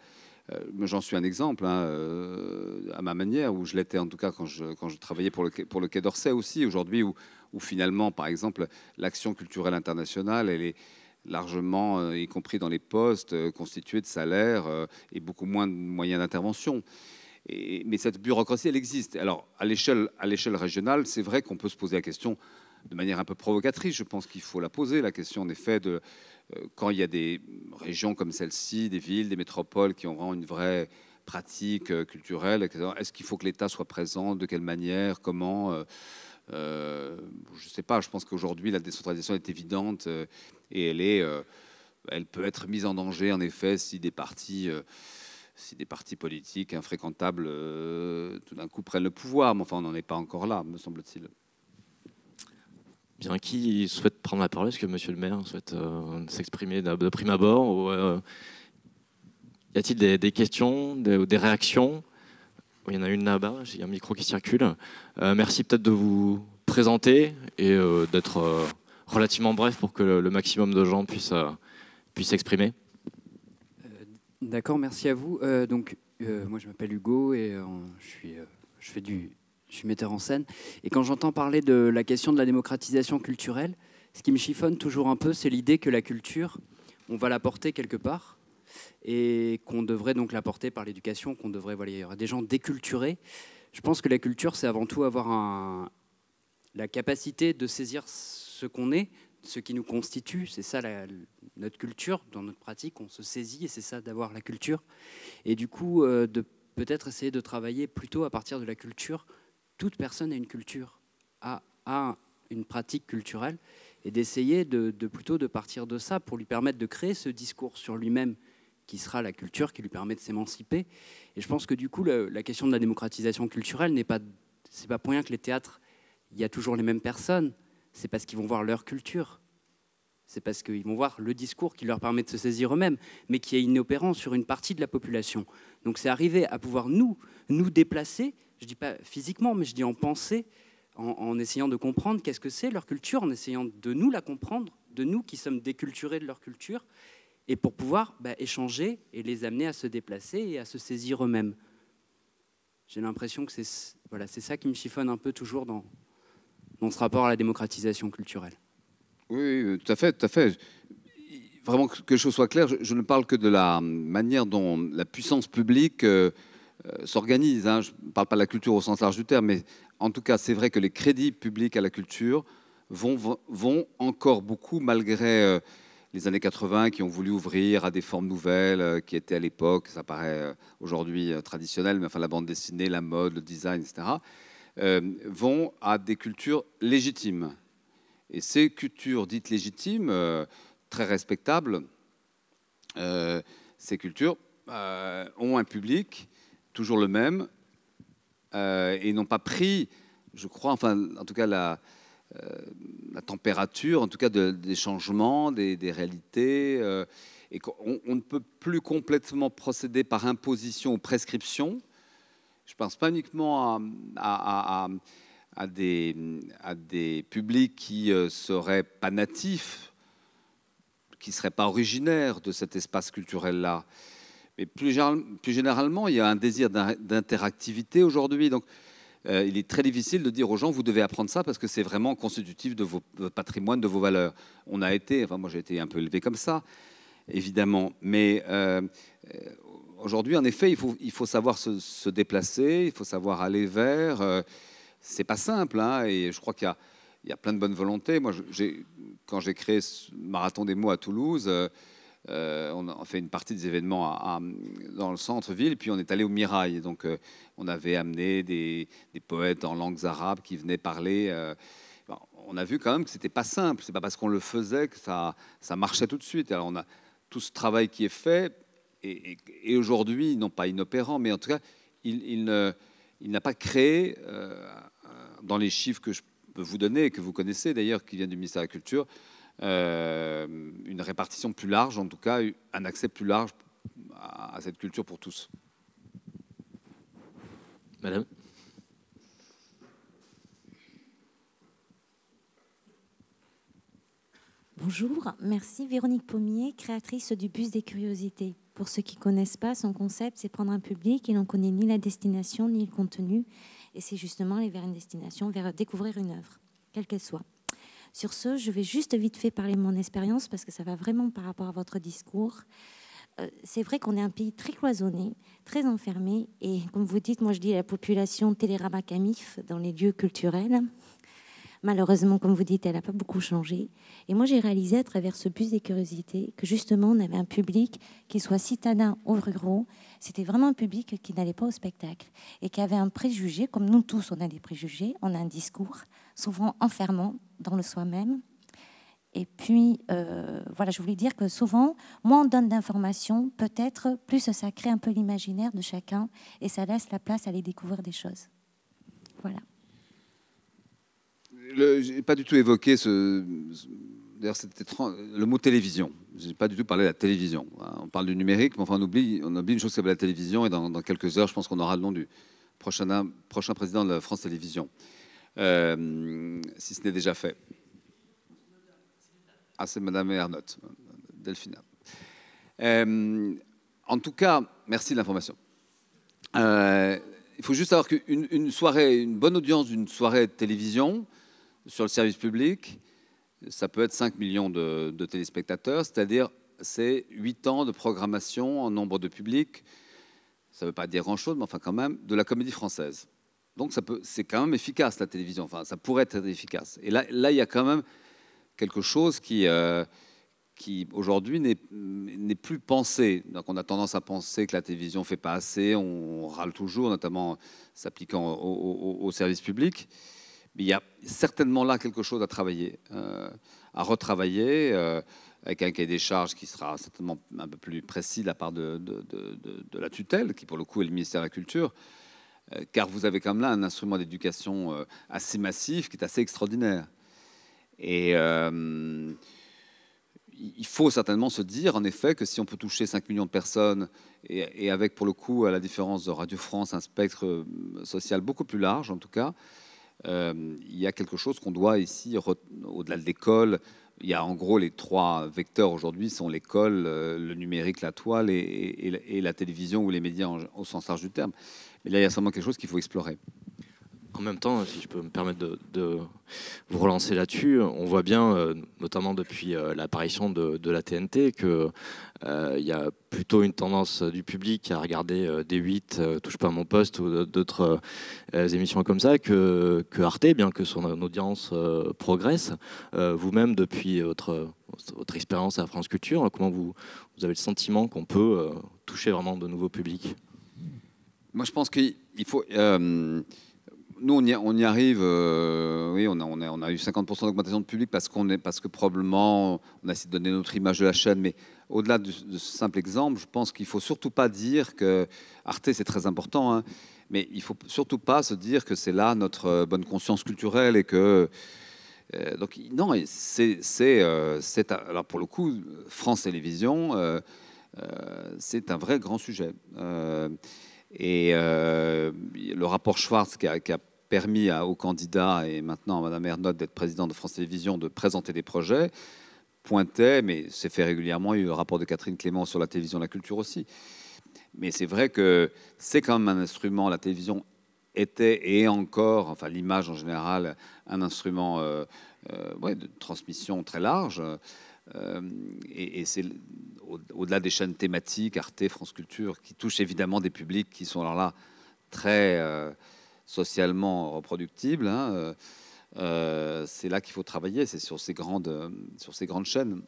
Euh, j'en suis un exemple, hein, euh, à ma manière, où je l'étais en tout cas quand je, quand je travaillais pour le, pour le Quai d'Orsay aussi, aujourd'hui, où, où, finalement, par exemple, l'action culturelle internationale, elle est largement, euh, y compris dans les postes, constituée de salaires et beaucoup moins de moyens d'intervention. mais cette bureaucratie, elle existe. Alors, à l'échelle régionale, c'est vrai qu'on peut se poser la question de manière un peu provocatrice. Je pense qu'il faut la poser, la question en effet de euh, quand il y a des régions comme celle-ci, des villes, des métropoles qui auront une vraie pratique euh, culturelle, est-ce qu'il faut que l'État soit présent? De quelle manière? Comment? Euh, Je ne sais pas. Je pense qu'aujourd'hui, la décentralisation est évidente et elle, est, elle peut être mise en danger, en effet, si des partis si des partis politiques infréquentables tout d'un coup prennent le pouvoir. Mais enfin, on n'en est pas encore là, me semble-t-il. Bien, qui souhaite prendre la parole? Est-ce que Monsieur le maire souhaite euh, s'exprimer de, prime abord euh, Y a-t-il des, questions, des, des réactions? Il y en a une là-bas, j'ai un micro qui circule. Euh, merci peut-être de vous présenter et d'être relativement bref pour que le, maximum de gens puissent puissent s'exprimer. D'accord, merci à vous. donc, moi, je m'appelle Hugo et je, suis, je fais du, je suis metteur en scène. Et quand j'entends parler de la question de la démocratisation culturelle, ce qui me chiffonne toujours un peu, c'est l'idée que la culture, on va la porter quelque part et qu'on devrait donc la porter par l'éducation, qu'on devrait, voilà, il y aura des gens déculturés. Je pense que la culture, c'est avant tout avoir la capacité de saisir ce qu'on est, ce qui nous constitue. C'est ça notre culture, dans notre pratique, on se saisit et c'est ça d'avoir la culture. Et du coup, euh, de peut-être essayer de travailler plutôt à partir de la culture toute personne a une culture, a, une pratique culturelle, et d'essayer de, plutôt de partir de ça pour lui permettre de créer ce discours sur lui-même qui sera la culture, qui lui permet de s'émanciper. Et je pense que du coup, la question de la démocratisation culturelle n'est pas, c'est pas pour rien que les théâtres, il y a toujours les mêmes personnes. C'est parce qu'ils vont voir leur culture. C'est parce qu'ils vont voir le discours qui leur permet de se saisir eux-mêmes, mais qui est inopérant sur une partie de la population. Donc c'est arriver à pouvoir nous, nous déplacer je dis pas physiquement, mais je dis en pensée, en, essayant de comprendre qu'est-ce que c'est leur culture, en essayant de nous la comprendre, de nous qui sommes déculturés de leur culture, et pour pouvoir bah, échanger et les amener à se déplacer et à se saisir eux-mêmes. J'ai l'impression que c'est voilà, ça qui me chiffonne un peu toujours dans, dans ce rapport à la démocratisation culturelle. Oui, tout à fait, tout à fait. Vraiment que les choses soient claires, je, ne parle que de la manière dont la puissance publique euh, euh, s'organise. Hein. Je ne parle pas de la culture au sens large du terme, mais en tout cas, c'est vrai que les crédits publics à la culture vont, vont encore beaucoup, malgré euh, les années 80 qui ont voulu ouvrir à des formes nouvelles, euh, qui étaient à l'époque, ça paraît aujourd'hui traditionnel, mais enfin la bande dessinée, la mode, le design, etc., vont à des cultures légitimes. Et ces cultures dites légitimes, très respectables, ces cultures ont un public toujours le même, euh, et n'ont pas pris, je crois, enfin, en tout cas, la, euh, la température, en tout cas, des changements, des, réalités, euh, et qu'on on ne peut plus complètement procéder par imposition ou prescription. Je ne pense pas uniquement à, des, publics qui seraient pas natifs, qui ne seraient pas originaires de cet espace culturel-là, mais plus, généralement, il y a un désir d'interactivité aujourd'hui. Euh, il est très difficile de dire aux gens, vous devez apprendre ça parce que c'est vraiment constitutif de votre patrimoine, de vos valeurs. On a été, enfin moi j'ai été un peu élevé comme ça, évidemment. Mais euh, euh, aujourd'hui, en effet, il faut, il faut savoir se, déplacer, il faut savoir aller vers. Euh, c'est pas simple, hein, et je crois qu'il y, y a, plein de bonnes volontés. Moi, quand j'ai créé ce marathon des mots à Toulouse, euh, on a fait une partie des événements dans le centre-ville, puis on est allé au Mirail. Donc, euh, on avait amené des, poètes en langues arabes qui venaient parler. Euh, on a vu quand même que c'était pas simple. C'est pas parce qu'on le faisait que ça, marchait tout de suite. Alors on a tout ce travail qui est fait, et, aujourd'hui, non pas inopérant, mais en tout cas, il, n'a pas créé, dans les chiffres que je peux vous donner, que vous connaissez d'ailleurs, qui viennent du ministère de la Culture, une répartition plus large, en tout cas un accès plus large à cette culture pour tous. Madame Bonjour, merci. Véronique Pommier, créatrice du Bus des Curiosités. Pour ceux qui ne connaissent pas, son concept, c'est prendre un public et n'en connaît ni la destination ni le contenu. Et c'est justement aller vers une destination, vers découvrir une œuvre, quelle qu'elle soit. Sur ce, je vais juste vite fait parler de mon expérience parce que ça va vraiment par rapport à votre discours. Euh, c'est vrai qu'on est un pays très cloisonné, très enfermé. Et comme vous dites, moi je dis la population télérama-camif dans les lieux culturels. Malheureusement, comme vous dites, elle n'a pas beaucoup changé. Et moi, j'ai réalisé à travers ce bus des curiosités que justement, on avait un public qui soit citadin ou ruraux. C'était vraiment un public qui n'allait pas au spectacle et qui avait un préjugé, comme nous tous, on a des préjugés, on a un discours, souvent enfermant dans le soi-même. Et puis, euh, voilà, je voulais dire que souvent, moins on donne d'informations, peut-être plus ça crée un peu l'imaginaire de chacun et ça laisse la place à aller découvrir des choses. Voilà je n'ai pas du tout évoqué ce. D'ailleurs, le mot télévision. Je n'ai pas du tout parlé de la télévision. On parle du numérique, mais enfin, on oublie, une chose qui s'appelle la télévision. Et dans, quelques heures, je pense qu'on aura le nom du prochain, prochain président de la France Télévisions, euh, si ce n'est déjà fait. Ah, c'est Madame Ernotte, Delphina. Euh, en tout cas, merci de l'information. Euh, il faut juste savoir qu'une une soirée, une bonne audience d'une soirée de télévision, sur le service public, ça peut être 5 millions de, téléspectateurs, c'est-à-dire c'est 8 ans de programmation en nombre de publics, ça ne veut pas dire grand-chose, mais enfin quand même, de la comédie française. Donc c'est quand même efficace la télévision, enfin ça pourrait être efficace. Et là, là il y a quand même quelque chose qui, euh, qui aujourd'hui n'est plus pensé. Donc on a tendance à penser que la télévision fait pas assez, on râle toujours, notamment s'appliquant au, au, service public. Mais il y a certainement là quelque chose à travailler, euh, à retravailler, euh, avec un cahier des charges qui sera certainement un peu plus précis de la part de, de, la tutelle, qui pour le coup est le ministère de la Culture, car vous avez quand même là un instrument d'éducation assez massif qui est assez extraordinaire. Et il faut certainement se dire, en effet, que si on peut toucher 5 millions de personnes, et, avec, pour le coup, à la différence de Radio France, un spectre social beaucoup plus large, en tout cas, euh, il y a quelque chose qu'on doit ici, au-delà de l'école, il y a en gros les trois vecteurs aujourd'hui sont l'école, euh, le numérique, la toile et, la télévision ou les médias au sens large du terme. Mais là, il y a sûrement quelque chose qu'il faut explorer. En même temps, si je peux me permettre de, vous relancer là-dessus, on voit bien, euh, notamment depuis euh, l'apparition de, la TNT, qu'il euh, y a plutôt une tendance du public à regarder D8, Touche pas à mon poste ou d'autres émissions comme ça que, Arte, bien que son audience progresse. Vous-même, depuis votre, votre expérience à France Culture, comment vous, vous avez le sentiment qu'on peut toucher vraiment de nouveaux publics? Moi, je pense qu'il faut nous, on y, arrive. Euh, oui, on a, on, a, eu 50% d'augmentation de public parce, qu'on est, parce que probablement on a essayé de donner notre image de la chaîne. Mais au-delà de, ce simple exemple, je pense qu'il ne faut surtout pas dire que Arte, c'est très important. Hein, mais il ne faut surtout pas se dire que c'est là notre bonne conscience culturelle et que. Euh, donc, non, c'est, c'est, euh, alors pour le coup, France Télévisions, c'est un vrai grand sujet. Et euh, le rapport Schwartz qui a, permis à, aux candidats et maintenant à Mme Ernotte d'être présidente de France Télévisions de présenter des projets pointait, mais c'est fait régulièrement, il y a eu le rapport de Catherine Clément sur la télévision, la culture aussi. Mais c'est vrai que c'est quand même un instrument, la télévision était et encore, enfin l'image en général, un instrument euh, euh, de transmission très large. Et c'est au-delà des chaînes thématiques, Arte, France Culture, qui touchent évidemment des publics qui sont alors là très euh, socialement reproductibles. Hein, euh, euh, c'est là qu'il faut travailler, c'est sur ces grandes, sur ces grandes chaînes.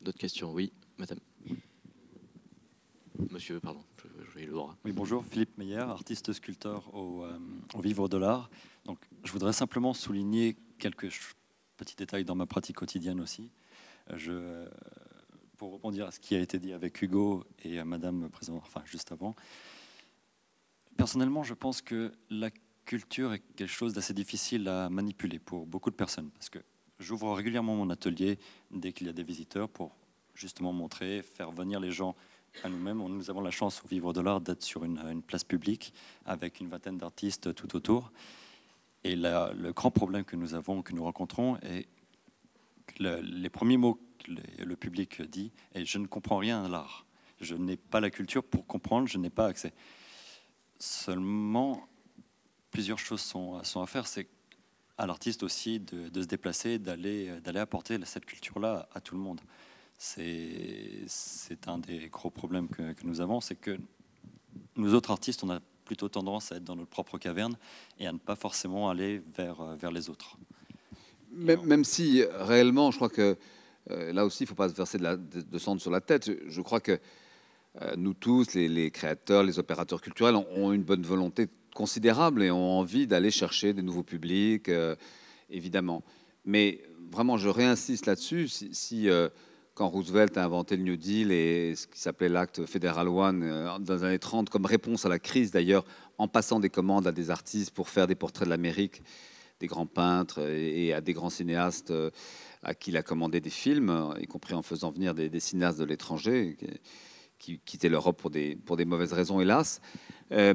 D'autres questions? Oui, madame. Monsieur, pardon, Oui, bonjour, Philippe Meyer, artiste sculpteur au, euh, au Vivre de l'Art. Donc, je voudrais simplement souligner quelques petits détails dans ma pratique quotidienne aussi. Euh, je, pour rebondir à ce qui a été dit avec Hugo et Madame Président, enfin juste avant, personnellement, je pense que la culture est quelque chose d'assez difficile à manipuler pour beaucoup de personnes, parce que j'ouvre régulièrement mon atelier dès qu'il y a des visiteurs pour justement montrer, faire venir les gens à nous-mêmes. Nous avons la chance au Vivre de l'Art d'être sur une, place publique avec une vingtaine d'artistes tout autour. Et le grand problème que nous avons, que nous rencontrons, est que les premiers mots que le public dit est je ne comprends rien à l'art. Je n'ai pas la culture pour comprendre, je n'ai pas accès. Seulement, plusieurs choses sont, à faire. C'est à l'artiste aussi de, se déplacer, d'aller apporter cette culture-là à tout le monde. C'est un des gros problèmes que, que nous avons, c'est que nous autres artistes, on a plutôt tendance à être dans notre propre caverne et à ne pas forcément aller vers, vers les autres. Même, même si réellement, je crois que euh, là aussi, il ne faut pas se verser de, la, de, de sur la tête. Je, je crois que euh, nous tous, les, les, créateurs, les opérateurs culturels, ont, ont, une bonne volonté considérable et ont envie d'aller chercher des nouveaux publics, euh, évidemment. Mais vraiment, je réinsiste là-dessus. Si, si euh, quand Roosevelt a inventé le New Deal et ce qui s'appelait l'acte Federal One euh, dans les années 30, comme réponse à la crise d'ailleurs, en passant des commandes à des artistes pour faire des portraits de l'Amérique, des grands peintres et, à des grands cinéastes euh, à qui il a commandé des films, y compris en faisant venir des, cinéastes de l'étranger qui, qui quittaient l'Europe pour des, pour des mauvaises raisons, hélas. Euh,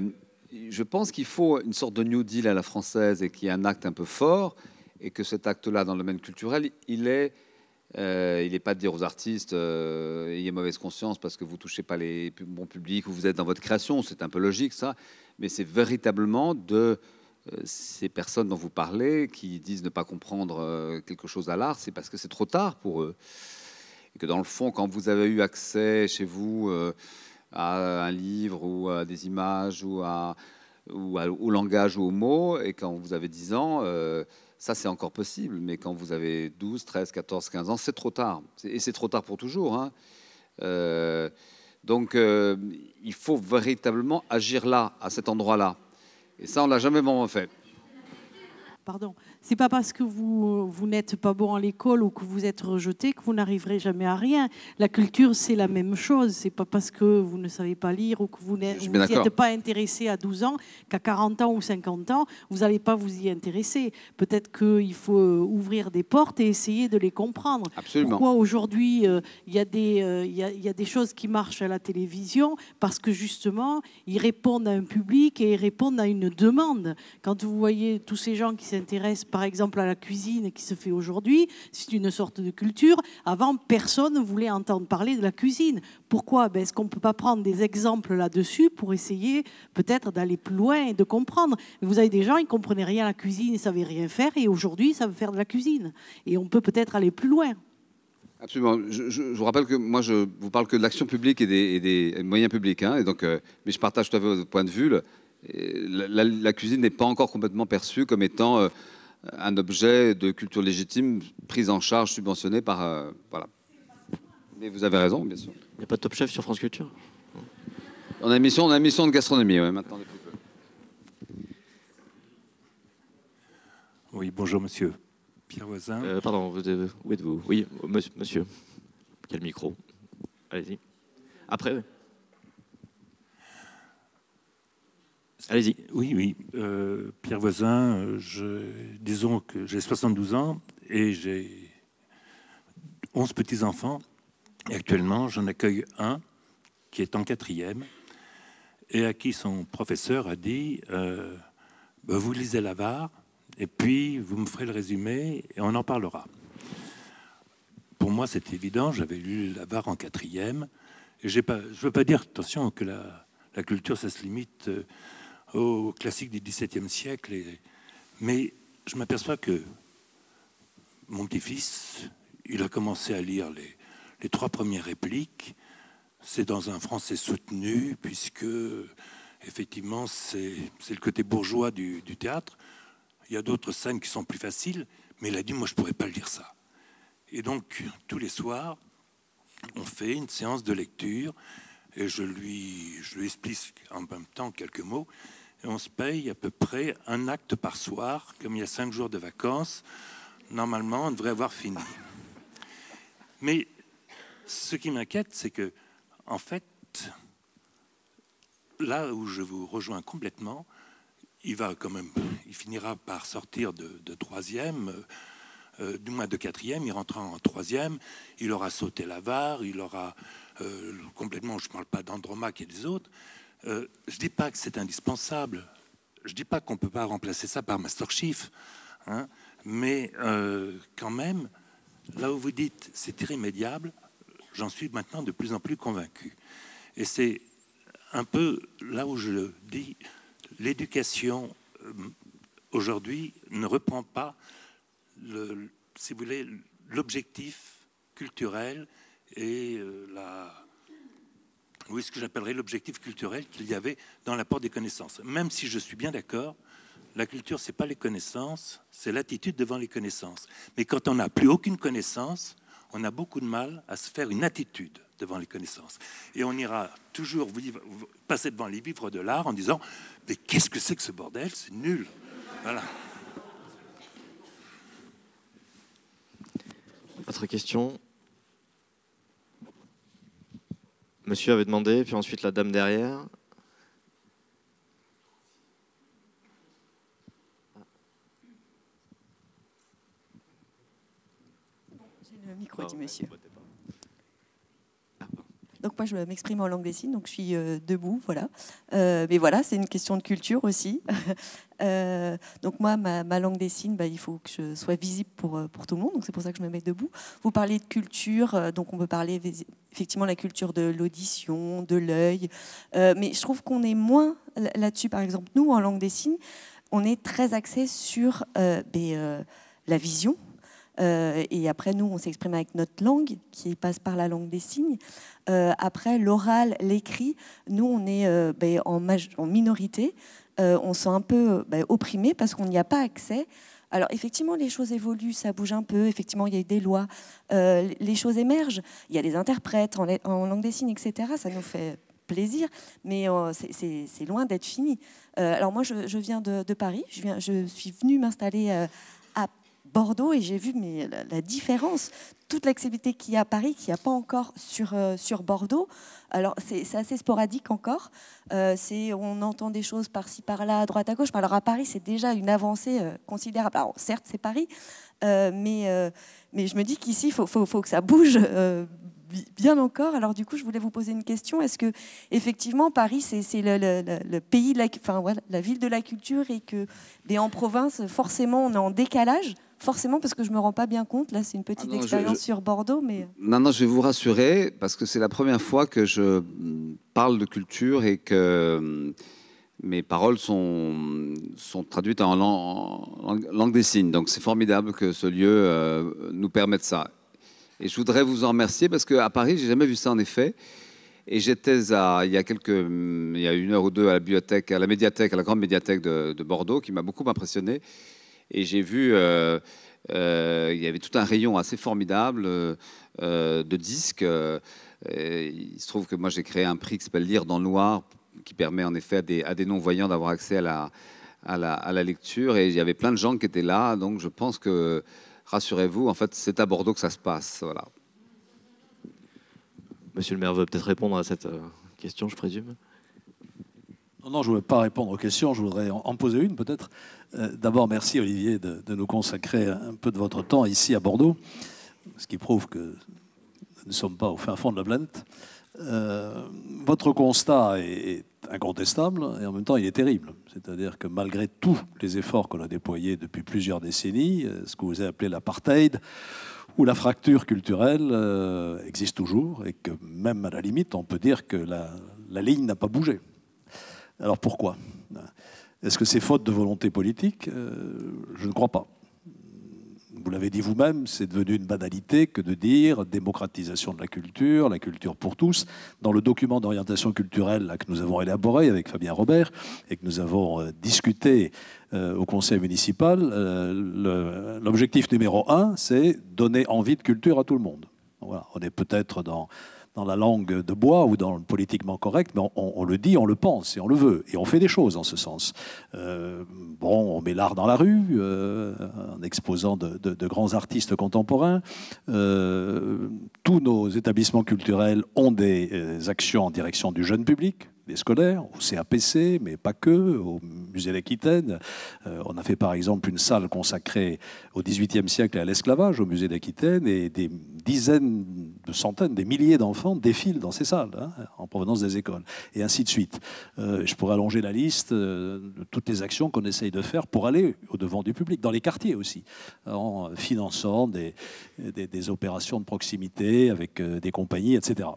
je pense qu'il faut une sorte de New Deal à la française et qu'il y ait un acte un peu fort et que cet acte-là, dans le domaine culturel, il est euh, il n'est pas de dire aux artistes euh, ayez mauvaise conscience parce que vous touchez pas les bons publics ou vous êtes dans votre création, c'est un peu logique ça, mais c'est véritablement de euh, ces personnes dont vous parlez qui disent ne pas comprendre euh, quelque chose à l'art, c'est parce que c'est trop tard pour eux. Et que dans le fond, quand vous avez eu accès chez vous à un livre ou à des images ou, au langage ou aux mots, et quand vous avez 10 ans, ça c'est encore possible, mais quand vous avez 12, 13, 14, 15 ans, c'est trop tard. Et c'est trop tard pour toujours. Hein. Euh, donc euh, il faut véritablement agir là, à cet endroit-là. Et ça, on l'a jamais vraiment fait. Pardon. C'est pas parce que vous, vous n'êtes pas bon à l'école ou que vous êtes rejeté que vous n'arriverez jamais à rien. La culture, c'est la même chose. C'est pas parce que vous ne savez pas lire ou que vous n'êtes pas intéressé à 12 ans qu'à 40 ans ou 50 ans, vous n'allez pas vous y intéresser. Peut-être qu'il faut euh, ouvrir des portes et essayer de les comprendre. Absolument. Pourquoi aujourd'hui, euh, il y, euh, y, y, a des choses qui marchent à la télévision? Parce que justement, ils répondent à un public et ils répondent à une demande. Quand vous voyez tous ces gens qui s'intéressent par exemple à la cuisine qui se fait aujourd'hui, c'est une sorte de culture. Avant, personne ne voulait entendre parler de la cuisine. Pourquoi? Ben, Est-ce qu'on ne peut pas prendre des exemples là-dessus pour essayer peut-être d'aller plus loin et de comprendre? Vous avez des gens, ils ne comprenaient rien à la cuisine, ils ne savaient rien faire, et aujourd'hui, ils savent faire de la cuisine. Et on peut peut-être aller plus loin. Absolument. Je, vous rappelle que moi, je vous parle que de l'action publique et des, moyens publics. Hein, et donc, euh, mais je partage tout à fait votre point de vue. La, cuisine n'est pas encore complètement perçue comme étant euh, un objet de culture légitime pris en charge, subventionné par... Euh, voilà. Mais vous avez raison, bien sûr. Il n'y a pas de Top Chef sur France Culture? On a une mission, on a une mission de gastronomie, ouais, maintenant. Oui, bonjour monsieur. Pierre Voisin. Euh, pardon, vous, où êtes-vous? Oui, monsieur, monsieur. Quel micro? Allez-y. Après, oui. Allez-y. Oui, oui. Euh, Pierre Voisin, je, disons que j'ai 72 ans et j'ai 11 petits-enfants. Et actuellement, j'en accueille un qui est en quatrième et à qui son professeur a dit euh, bah, Vous lisez l'avare et puis vous me ferez le résumé et on en parlera. Pour moi, c'est évident, j'avais lu l'avare en quatrième. Et je ne veux pas dire, attention, que la, culture, ça se limite. Euh, aux classiques du XVIIe siècle. Mais je m'aperçois que mon petit-fils, il a commencé à lire les, trois premières répliques. C'est dans un français soutenu, puisque effectivement, c'est le côté bourgeois du, théâtre. Il y a d'autres scènes qui sont plus faciles, mais il a dit, moi, je ne pourrais pas lire ça. Et donc, tous les soirs, on fait une séance de lecture et je lui explique en même temps quelques mots. Et on se paye à peu près un acte par soir, comme il y a cinq jours de vacances. Normalement, on devrait avoir fini. Mais ce qui m'inquiète, c'est que, en fait, là où je vous rejoins complètement, il va quand même, il finira par sortir de, troisième, euh, du moins de quatrième, il rentrera en troisième, il aura sauté la VAR, il aura euh, complètement, je ne parle pas d'Andromaque et des autres, euh, je ne dis pas que c'est indispensable, je ne dis pas qu'on ne peut pas remplacer ça par Master Chief, hein, mais quand même, là où vous dites c'est irrémédiable, j'en suis maintenant de plus en plus convaincu. Et c'est un peu là où je dis l'éducation euh, aujourd'hui ne reprend pas, le, si vous voulez, l'objectif culturel et euh, la, oui, ce que j'appellerais l'objectif culturel qu'il y avait dans l'apport des connaissances? Même si je suis bien d'accord, la culture, c'est pas les connaissances, c'est l'attitude devant les connaissances. Mais quand on n'a plus aucune connaissance, on a beaucoup de mal à se faire une attitude devant les connaissances. Et on ira toujours passer devant les livres de l'art en disant Mais qu'est-ce que c'est que ce bordel? C'est nul. Voilà. Autre question Monsieur avait demandé, puis ensuite la dame derrière. J'ai le micro du monsieur. Donc moi, je m'exprime en langue des signes, donc je suis euh, debout, voilà. Euh, mais voilà, c'est une question de culture aussi. Euh, donc moi, ma, langue des signes, bah, il faut que je sois visible pour, pour tout le monde, donc c'est pour ça que je me mets debout. Vous parlez de culture, donc on peut parler effectivement de la culture de l'audition, de l'œil, mais je trouve qu'on est moins là-dessus. Par exemple, nous, en langue des signes, on est très axé sur ben, la vision, euh, et après, nous, on s'exprime avec notre langue, qui passe par la langue des signes. Euh, après, l'oral, l'écrit, nous, on est euh, ben, en, minorité. on se sent un peu ben, opprimé parce qu'on n'y a pas accès. Alors effectivement, les choses évoluent, ça bouge un peu. Effectivement, il y a eu des lois, les choses émergent. Il y a des interprètes en, langue des signes, etc. Ça nous fait plaisir, mais c'est loin d'être fini. alors moi, je, viens de, Paris. Je, suis venue m'installer Bordeaux et j'ai vu mais, la, différence, toute l'activité qu'il y a à Paris, qu'il n'y a pas encore sur, euh, sur Bordeaux. Alors c'est assez sporadique encore. Euh, on entend des choses par-ci, par-là, à droite, à gauche. Alors à Paris, c'est déjà une avancée euh, considérable. Alors certes, c'est Paris, mais, mais je me dis qu'ici, il faut, faut, faut, que ça bouge bien encore. Alors du coup, je voulais vous poser une question. Est-ce que effectivement Paris, c'est le, le, pays, de la, enfin, voilà, la ville de la culture et que mais en province, forcément, on est en décalage forcément parce que je me rends pas bien compte. Là, c'est une petite ah expérience sur Bordeaux, mais non, non, je vais vous rassurer parce que c'est la première fois que je parle de culture et que mes paroles sont, sont traduites en langue, des signes. Donc c'est formidable que ce lieu euh, nous permette ça. Et je voudrais vous en remercier parce qu'à Paris, j'ai jamais vu ça en effet. Et j'étais il y a quelques, il y a une heure ou deux à la bibliothèque, à la médiathèque, à la grande médiathèque de, de Bordeaux, qui m'a beaucoup impressionné. Et j'ai vu, euh, euh, il y avait tout un rayon assez formidable euh, de disques. il se trouve que moi, j'ai créé un prix qui s'appelle Lire dans le noir, qui permet en effet à des, non-voyants d'avoir accès à la, lecture. Et il y avait plein de gens qui étaient là. Donc je pense que, rassurez-vous, en fait, c'est à Bordeaux que ça se passe. Monsieur le maire veut peut-être répondre à cette question, je présume. Non, non, je ne veux pas répondre aux questions, je voudrais en poser une peut-être. Euh, d'abord, merci Olivier de, nous consacrer un peu de votre temps ici à Bordeaux, ce qui prouve que nous ne sommes pas au fin fond de la planète. Euh, votre constat est incontestable et en même temps il est terrible. C'est-à-dire que malgré tous les efforts qu'on a déployés depuis plusieurs décennies, euh, ce que vous avez appelé l'apartheid ou la fracture culturelle existe toujours et que même à la limite on peut dire que la ligne n'a pas bougé. Alors pourquoi? Est-ce que c'est faute de volonté politique? Euh, Je ne crois pas. Vous l'avez dit vous-même, c'est devenu une banalité que de dire démocratisation de la culture, la culture pour tous. Dans le document d'orientation culturelle que nous avons élaboré avec Fabien Robert et que nous avons euh, discuté euh, au conseil municipal, l'objectif numéro un, c'est donner envie de culture à tout le monde. on est peut-être dans dans la langue de bois ou dans le politiquement correct, on, le dit, on le pense et on le veut. Et on fait des choses en ce sens. Euh, bon, on met l'art dans la rue, euh, en exposant de, grands artistes contemporains. tous nos établissements culturels ont des actions en direction du jeune public scolaires, au CAPC, mais pas que, au musée d'Aquitaine. Euh, on a fait par exemple une salle consacrée au XVIIIe siècle à l'esclavage au musée d'Aquitaine et des dizaines de centaines, des milliers d'enfants défilent dans ces salles hein, en provenance des écoles et ainsi de suite. Euh, je pourrais allonger la liste euh, de toutes les actions qu'on essaye de faire pour aller au devant du public, dans les quartiers aussi, en finançant des, des opérations de proximité avec des compagnies, etc.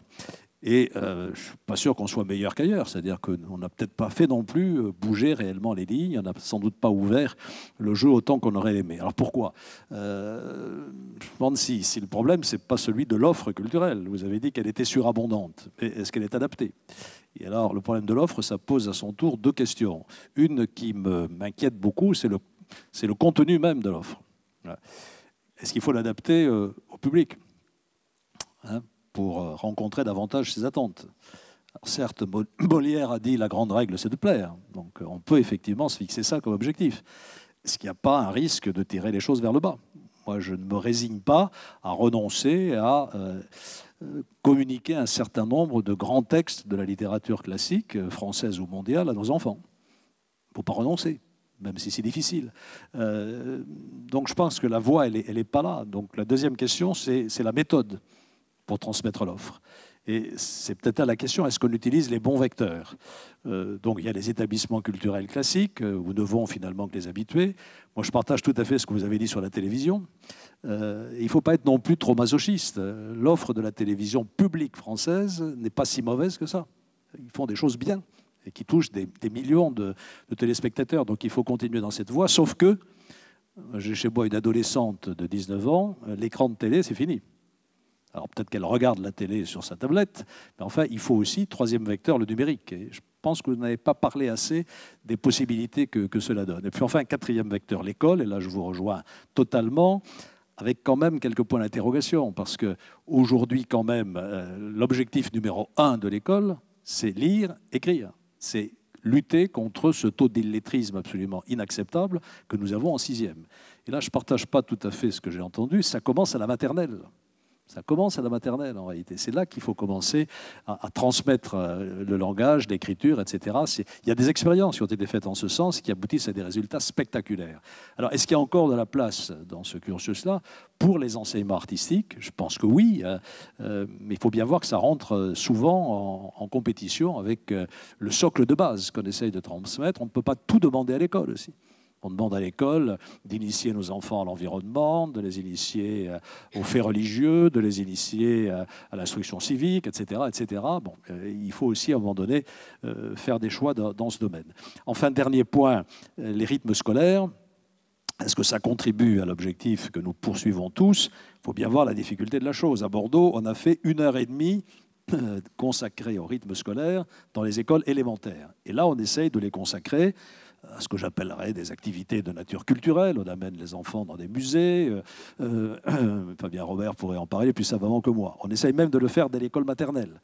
Et euh, je ne suis pas sûr qu'on soit meilleur qu'ailleurs. C'est-à-dire qu'on n'a peut-être pas fait non plus euh, bouger réellement les lignes. On n'a sans doute pas ouvert le jeu autant qu'on aurait aimé. Alors pourquoi? Euh, Je me demande si, si le problème, ce n'est pas celui de l'offre culturelle. Vous avez dit qu'elle était surabondante. Mais est-ce qu'elle est adaptée? Et alors, le problème de l'offre, ça pose à son tour deux questions. Une qui m'inquiète beaucoup, c'est le, le contenu même de l'offre. Est-ce qu'il faut l'adapter au public? Hein? Pour euh, rencontrer davantage ses attentes. certes, Molière a dit la grande règle, c'est de plaire. Donc euh, on peut effectivement se fixer ça comme objectif. Est-ce qu'il n'y a pas un risque de tirer les choses vers le bas? Moi, je ne me résigne pas à renoncer à euh, communiquer un certain nombre de grands textes de la littérature classique, française ou mondiale, à nos enfants. Il ne faut pas renoncer même si c'est difficile. donc je pense que la voie, elle n'est pas là. Donc la deuxième question, c'est la méthode pour transmettre l'offre. Et c'est peut-être la question, est-ce qu'on utilise les bons vecteurs? Euh, Donc il y a les établissements culturels classiques, euh, où ne vont finalement que les habitués. Moi je partage tout à fait ce que vous avez dit sur la télévision. Euh, il ne faut pas être non plus trop masochiste. L'offre de la télévision publique française n'est pas si mauvaise que ça. Ils font des choses bien et qui touchent des, millions de, de, téléspectateurs. Donc il faut continuer dans cette voie, sauf que j'ai chez moi une adolescente de 19 ans, l'écran de télé c'est fini. Alors peut-être qu'elle regarde la télé sur sa tablette, mais enfin, il faut aussi, troisième vecteur, le numérique. Et je pense que vous n'avez pas parlé assez des possibilités que, cela donne. Et puis enfin, quatrième vecteur, l'école, et là je vous rejoins totalement, avec quand même quelques points d'interrogation, parce qu'aujourd'hui, quand même, euh, l'objectif numéro un de l'école, c'est lire, écrire. C'est lutter contre ce taux d'illettrisme absolument inacceptable que nous avons en sixième. Et là, je ne partage pas tout à fait ce que j'ai entendu, ça commence à la maternelle. Ça commence à la maternelle en réalité. C'est là qu'il faut commencer à, transmettre euh, le langage, l'écriture, etc. Il y a des expériences qui ont été faites en ce sens qui aboutissent à des résultats spectaculaires. Alors, est-ce qu'il y a encore de la place dans ce cursus-là pour les enseignements artistiques? Je pense que oui, hein. euh, mais il faut bien voir que ça rentre souvent en, compétition avec euh, le socle de base qu'on essaye de transmettre. On ne peut pas tout demander à l'école aussi. On demande à l'école d'initier nos enfants à l'environnement, de les initier euh, aux faits religieux, de les initier euh, à l'instruction civique, etc. etc. Bon, euh, il faut aussi à un moment donné faire des choix dans ce domaine. Enfin, dernier point, les rythmes scolaires. Est-ce que ça contribue à l'objectif que nous poursuivons tous? Il faut bien voir la difficulté de la chose. À Bordeaux, on a fait une heure et demie consacrée au rythme scolaire dans les écoles élémentaires. Et là, on essaye de les consacrer à ce que j'appellerais des activités de nature culturelle. On amène les enfants dans des musées. Euh, euh, Fabien Robert pourrait en parler plus savamment que moi. On essaye même de le faire dès l'école maternelle.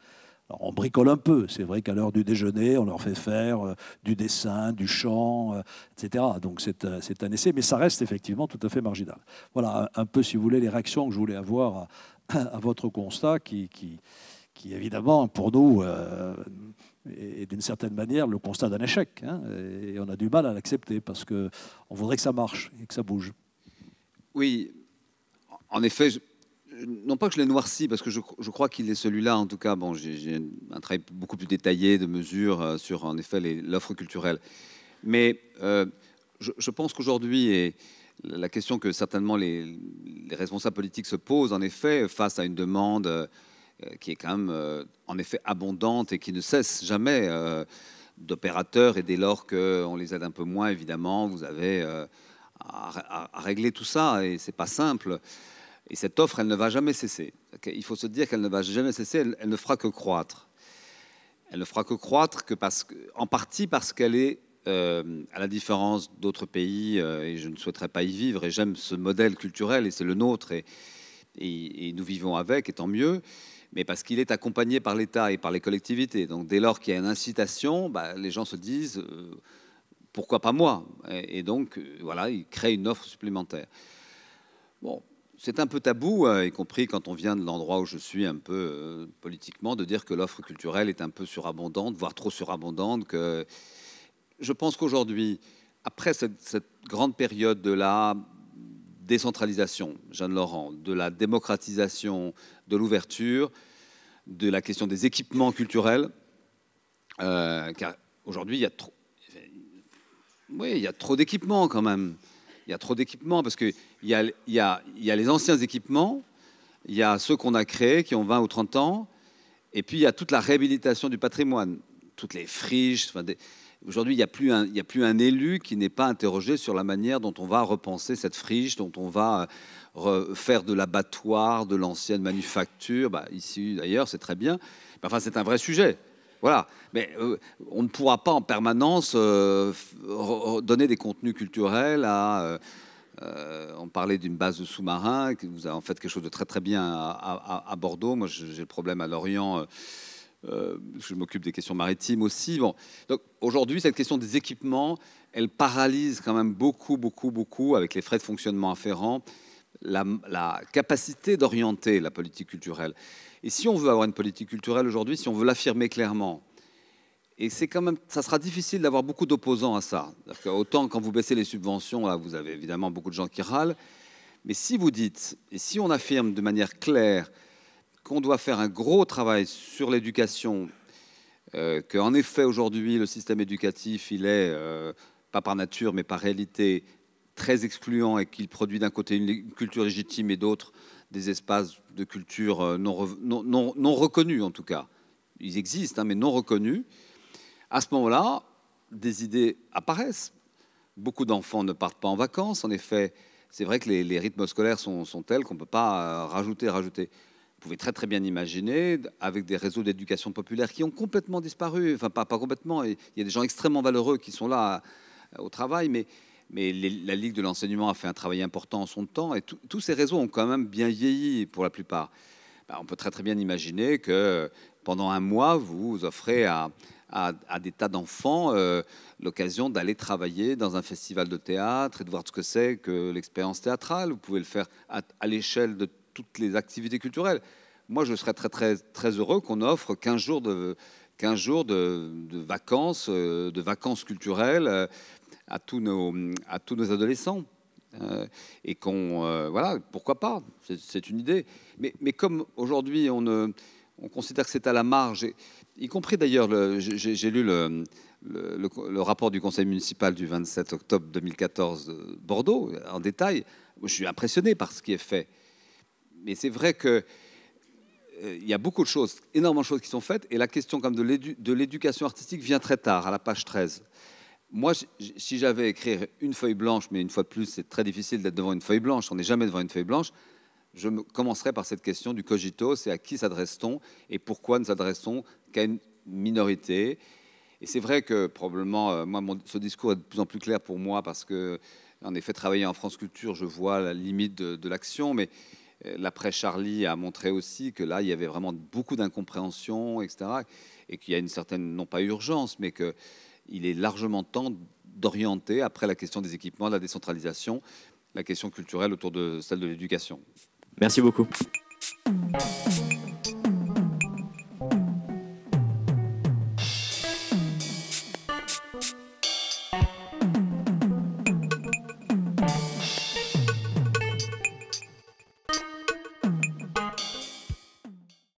Alors, on bricole un peu. C'est vrai qu'à l'heure du déjeuner, on leur fait faire euh, du dessin, du chant, etc. Donc c'est un essai, mais ça reste effectivement tout à fait marginal. Voilà un, peu, si vous voulez, les réactions que je voulais avoir à, votre constat qui, évidemment, pour nous, et d'une certaine manière le constat d'un échec. Hein, et on a du mal à l'accepter parce qu'on voudrait que ça marche et que ça bouge. Oui, en effet, non pas que je l'ai noirci, parce que je, crois qu'il est celui-là, en tout cas, bon, j'ai un travail beaucoup plus détaillé de mesures euh, sur, en effet, l'offre culturelle. Mais euh, je, pense qu'aujourd'hui, et la question que certainement les, les, responsables politiques se posent, en effet, face à une demande euh, qui est quand même euh, en effet abondante et qui ne cesse jamais euh, d'opérateurs. Et dès lors qu'on les aide un peu moins, évidemment, vous avez à, régler tout ça et c'est pas simple. Et cette offre, elle ne va jamais cesser. Il faut se dire qu'elle ne va jamais cesser, elle, ne fera que croître. Elle ne fera que croître que parce en partie parce qu'elle est, à la différence d'autres pays, et je ne souhaiterais pas y vivre, et j'aime ce modèle culturel, et c'est le nôtre, et, nous vivons avec, et tant mieux mais parce qu'il est accompagné par l'État et par les collectivités. Donc dès lors qu'il y a une incitation, bah, les gens se disent euh, pourquoi pas moi? Et, donc euh, voilà, ils créent une offre supplémentaire. Bon, c'est un peu tabou, euh, y compris quand on vient de l'endroit où je suis un peu politiquement, de dire que l'offre culturelle est un peu surabondante, voire trop surabondante. Que je pense qu'aujourd'hui, après cette, cette, grande période de la décentralisation, Jeanne Laurent, de la démocratisation, de l'ouverture, de la question des équipements culturels, euh, car aujourd'hui il y a trop, oui, il y a trop d'équipements quand même. Il y a trop d'équipements parce qu'il y a, il y, a, les anciens équipements, il y a ceux qu'on a créés qui ont 20 ou 30 ans, et puis il y a toute la réhabilitation du patrimoine, toutes les friches, Aujourd'hui, il n'y a, plus un, élu qui n'est pas interrogé sur la manière dont on va repenser cette friche, dont on va euh, faire de l'abattoir, de l'ancienne manufacture. Bah, ici, d'ailleurs, c'est très bien. Enfin, c'est un vrai sujet. Voilà. Mais euh, on ne pourra pas en permanence euh, donner des contenus culturels à. on parlait d'une base de sous-marins, vous avez en fait quelque chose de très très bien à Bordeaux. Moi, j'ai le problème à Lorient euh, je m'occupe des questions maritimes aussi. Bon, donc aujourd'hui, cette question des équipements, elle paralyse quand même beaucoup, beaucoup, beaucoup, avec les frais de fonctionnement afférents, la, capacité d'orienter la politique culturelle. Et si on veut avoir une politique culturelle aujourd'hui, si on veut l'affirmer clairement, et c'est quand même, ça sera difficile d'avoir beaucoup d'opposants à ça. Autant quand vous baissez les subventions, là, vous avez évidemment beaucoup de gens qui râlent. Mais si vous dites, et si on affirme de manière claire qu'on doit faire un gros travail sur l'éducation, euh, qu'en effet aujourd'hui le système éducatif, il est, euh, pas par nature, mais par réalité, très excluant et qu'il produit d'un côté une culture légitime et d'autre des espaces de culture euh, non, reconnus en tout cas. Ils existent, hein, mais non reconnus. À ce moment-là, des idées apparaissent. Beaucoup d'enfants ne partent pas en vacances. En effet, c'est vrai que les, rythmes scolaires sont, sont tels qu'on ne peut pas rajouter, rajouter. Vous pouvez très très bien imaginer, avec des réseaux d'éducation populaire qui ont complètement disparu, enfin pas, pas complètement, il y a des gens extrêmement valeureux qui sont là euh, au travail, mais, mais la Ligue de l'enseignement a fait un travail important en son temps, et tous ces réseaux ont quand même bien vieilli pour la plupart. Ben, on peut très très bien imaginer que pendant un mois, vous offrez à, à, des tas d'enfants euh, l'occasion d'aller travailler dans un festival de théâtre et de voir ce que c'est que l'expérience théâtrale. Vous pouvez le faire à, à l'échelle de toutes les activités culturelles. Moi, je serais très, très, heureux qu'on offre 15 jours de, 15 jours de, vacances, euh, de vacances culturelles euh, à tous nos, adolescents. Euh, et qu'on, voilà, pourquoi pas C'est une idée. Mais, comme aujourd'hui, on, on considère que c'est à la marge, y compris d'ailleurs, j'ai lu le, le, le, rapport du conseil municipal du 27 octobre 2014 de Bordeaux en détail. Je suis impressionné par ce qui est fait mais c'est vrai que euh, il y a beaucoup de choses, énormément de choses qui sont faites, et la question comme de l'éducation artistique vient très tard, à la page 13. Moi, si j'avais écrit une feuille blanche, mais une fois de plus, c'est très difficile d'être devant une feuille blanche, on n'est jamais devant une feuille blanche, je commencerais par cette question du cogito, c'est à qui s'adresse-t-on et pourquoi ne s'adresse-t-on qu'à une minorité Et c'est vrai que probablement, euh, moi, ce discours est de plus en plus clair pour moi parce que, en effet, travailler en France Culture, je vois la limite de, de l'action, mais l'après Charlie a montré aussi que là, il y avait vraiment beaucoup d'incompréhension, etc. Et qu'il y a une certaine, non pas urgence, mais qu'il est largement temps d'orienter, après la question des équipements, de la décentralisation, la question culturelle autour de celle de l'éducation. Merci beaucoup.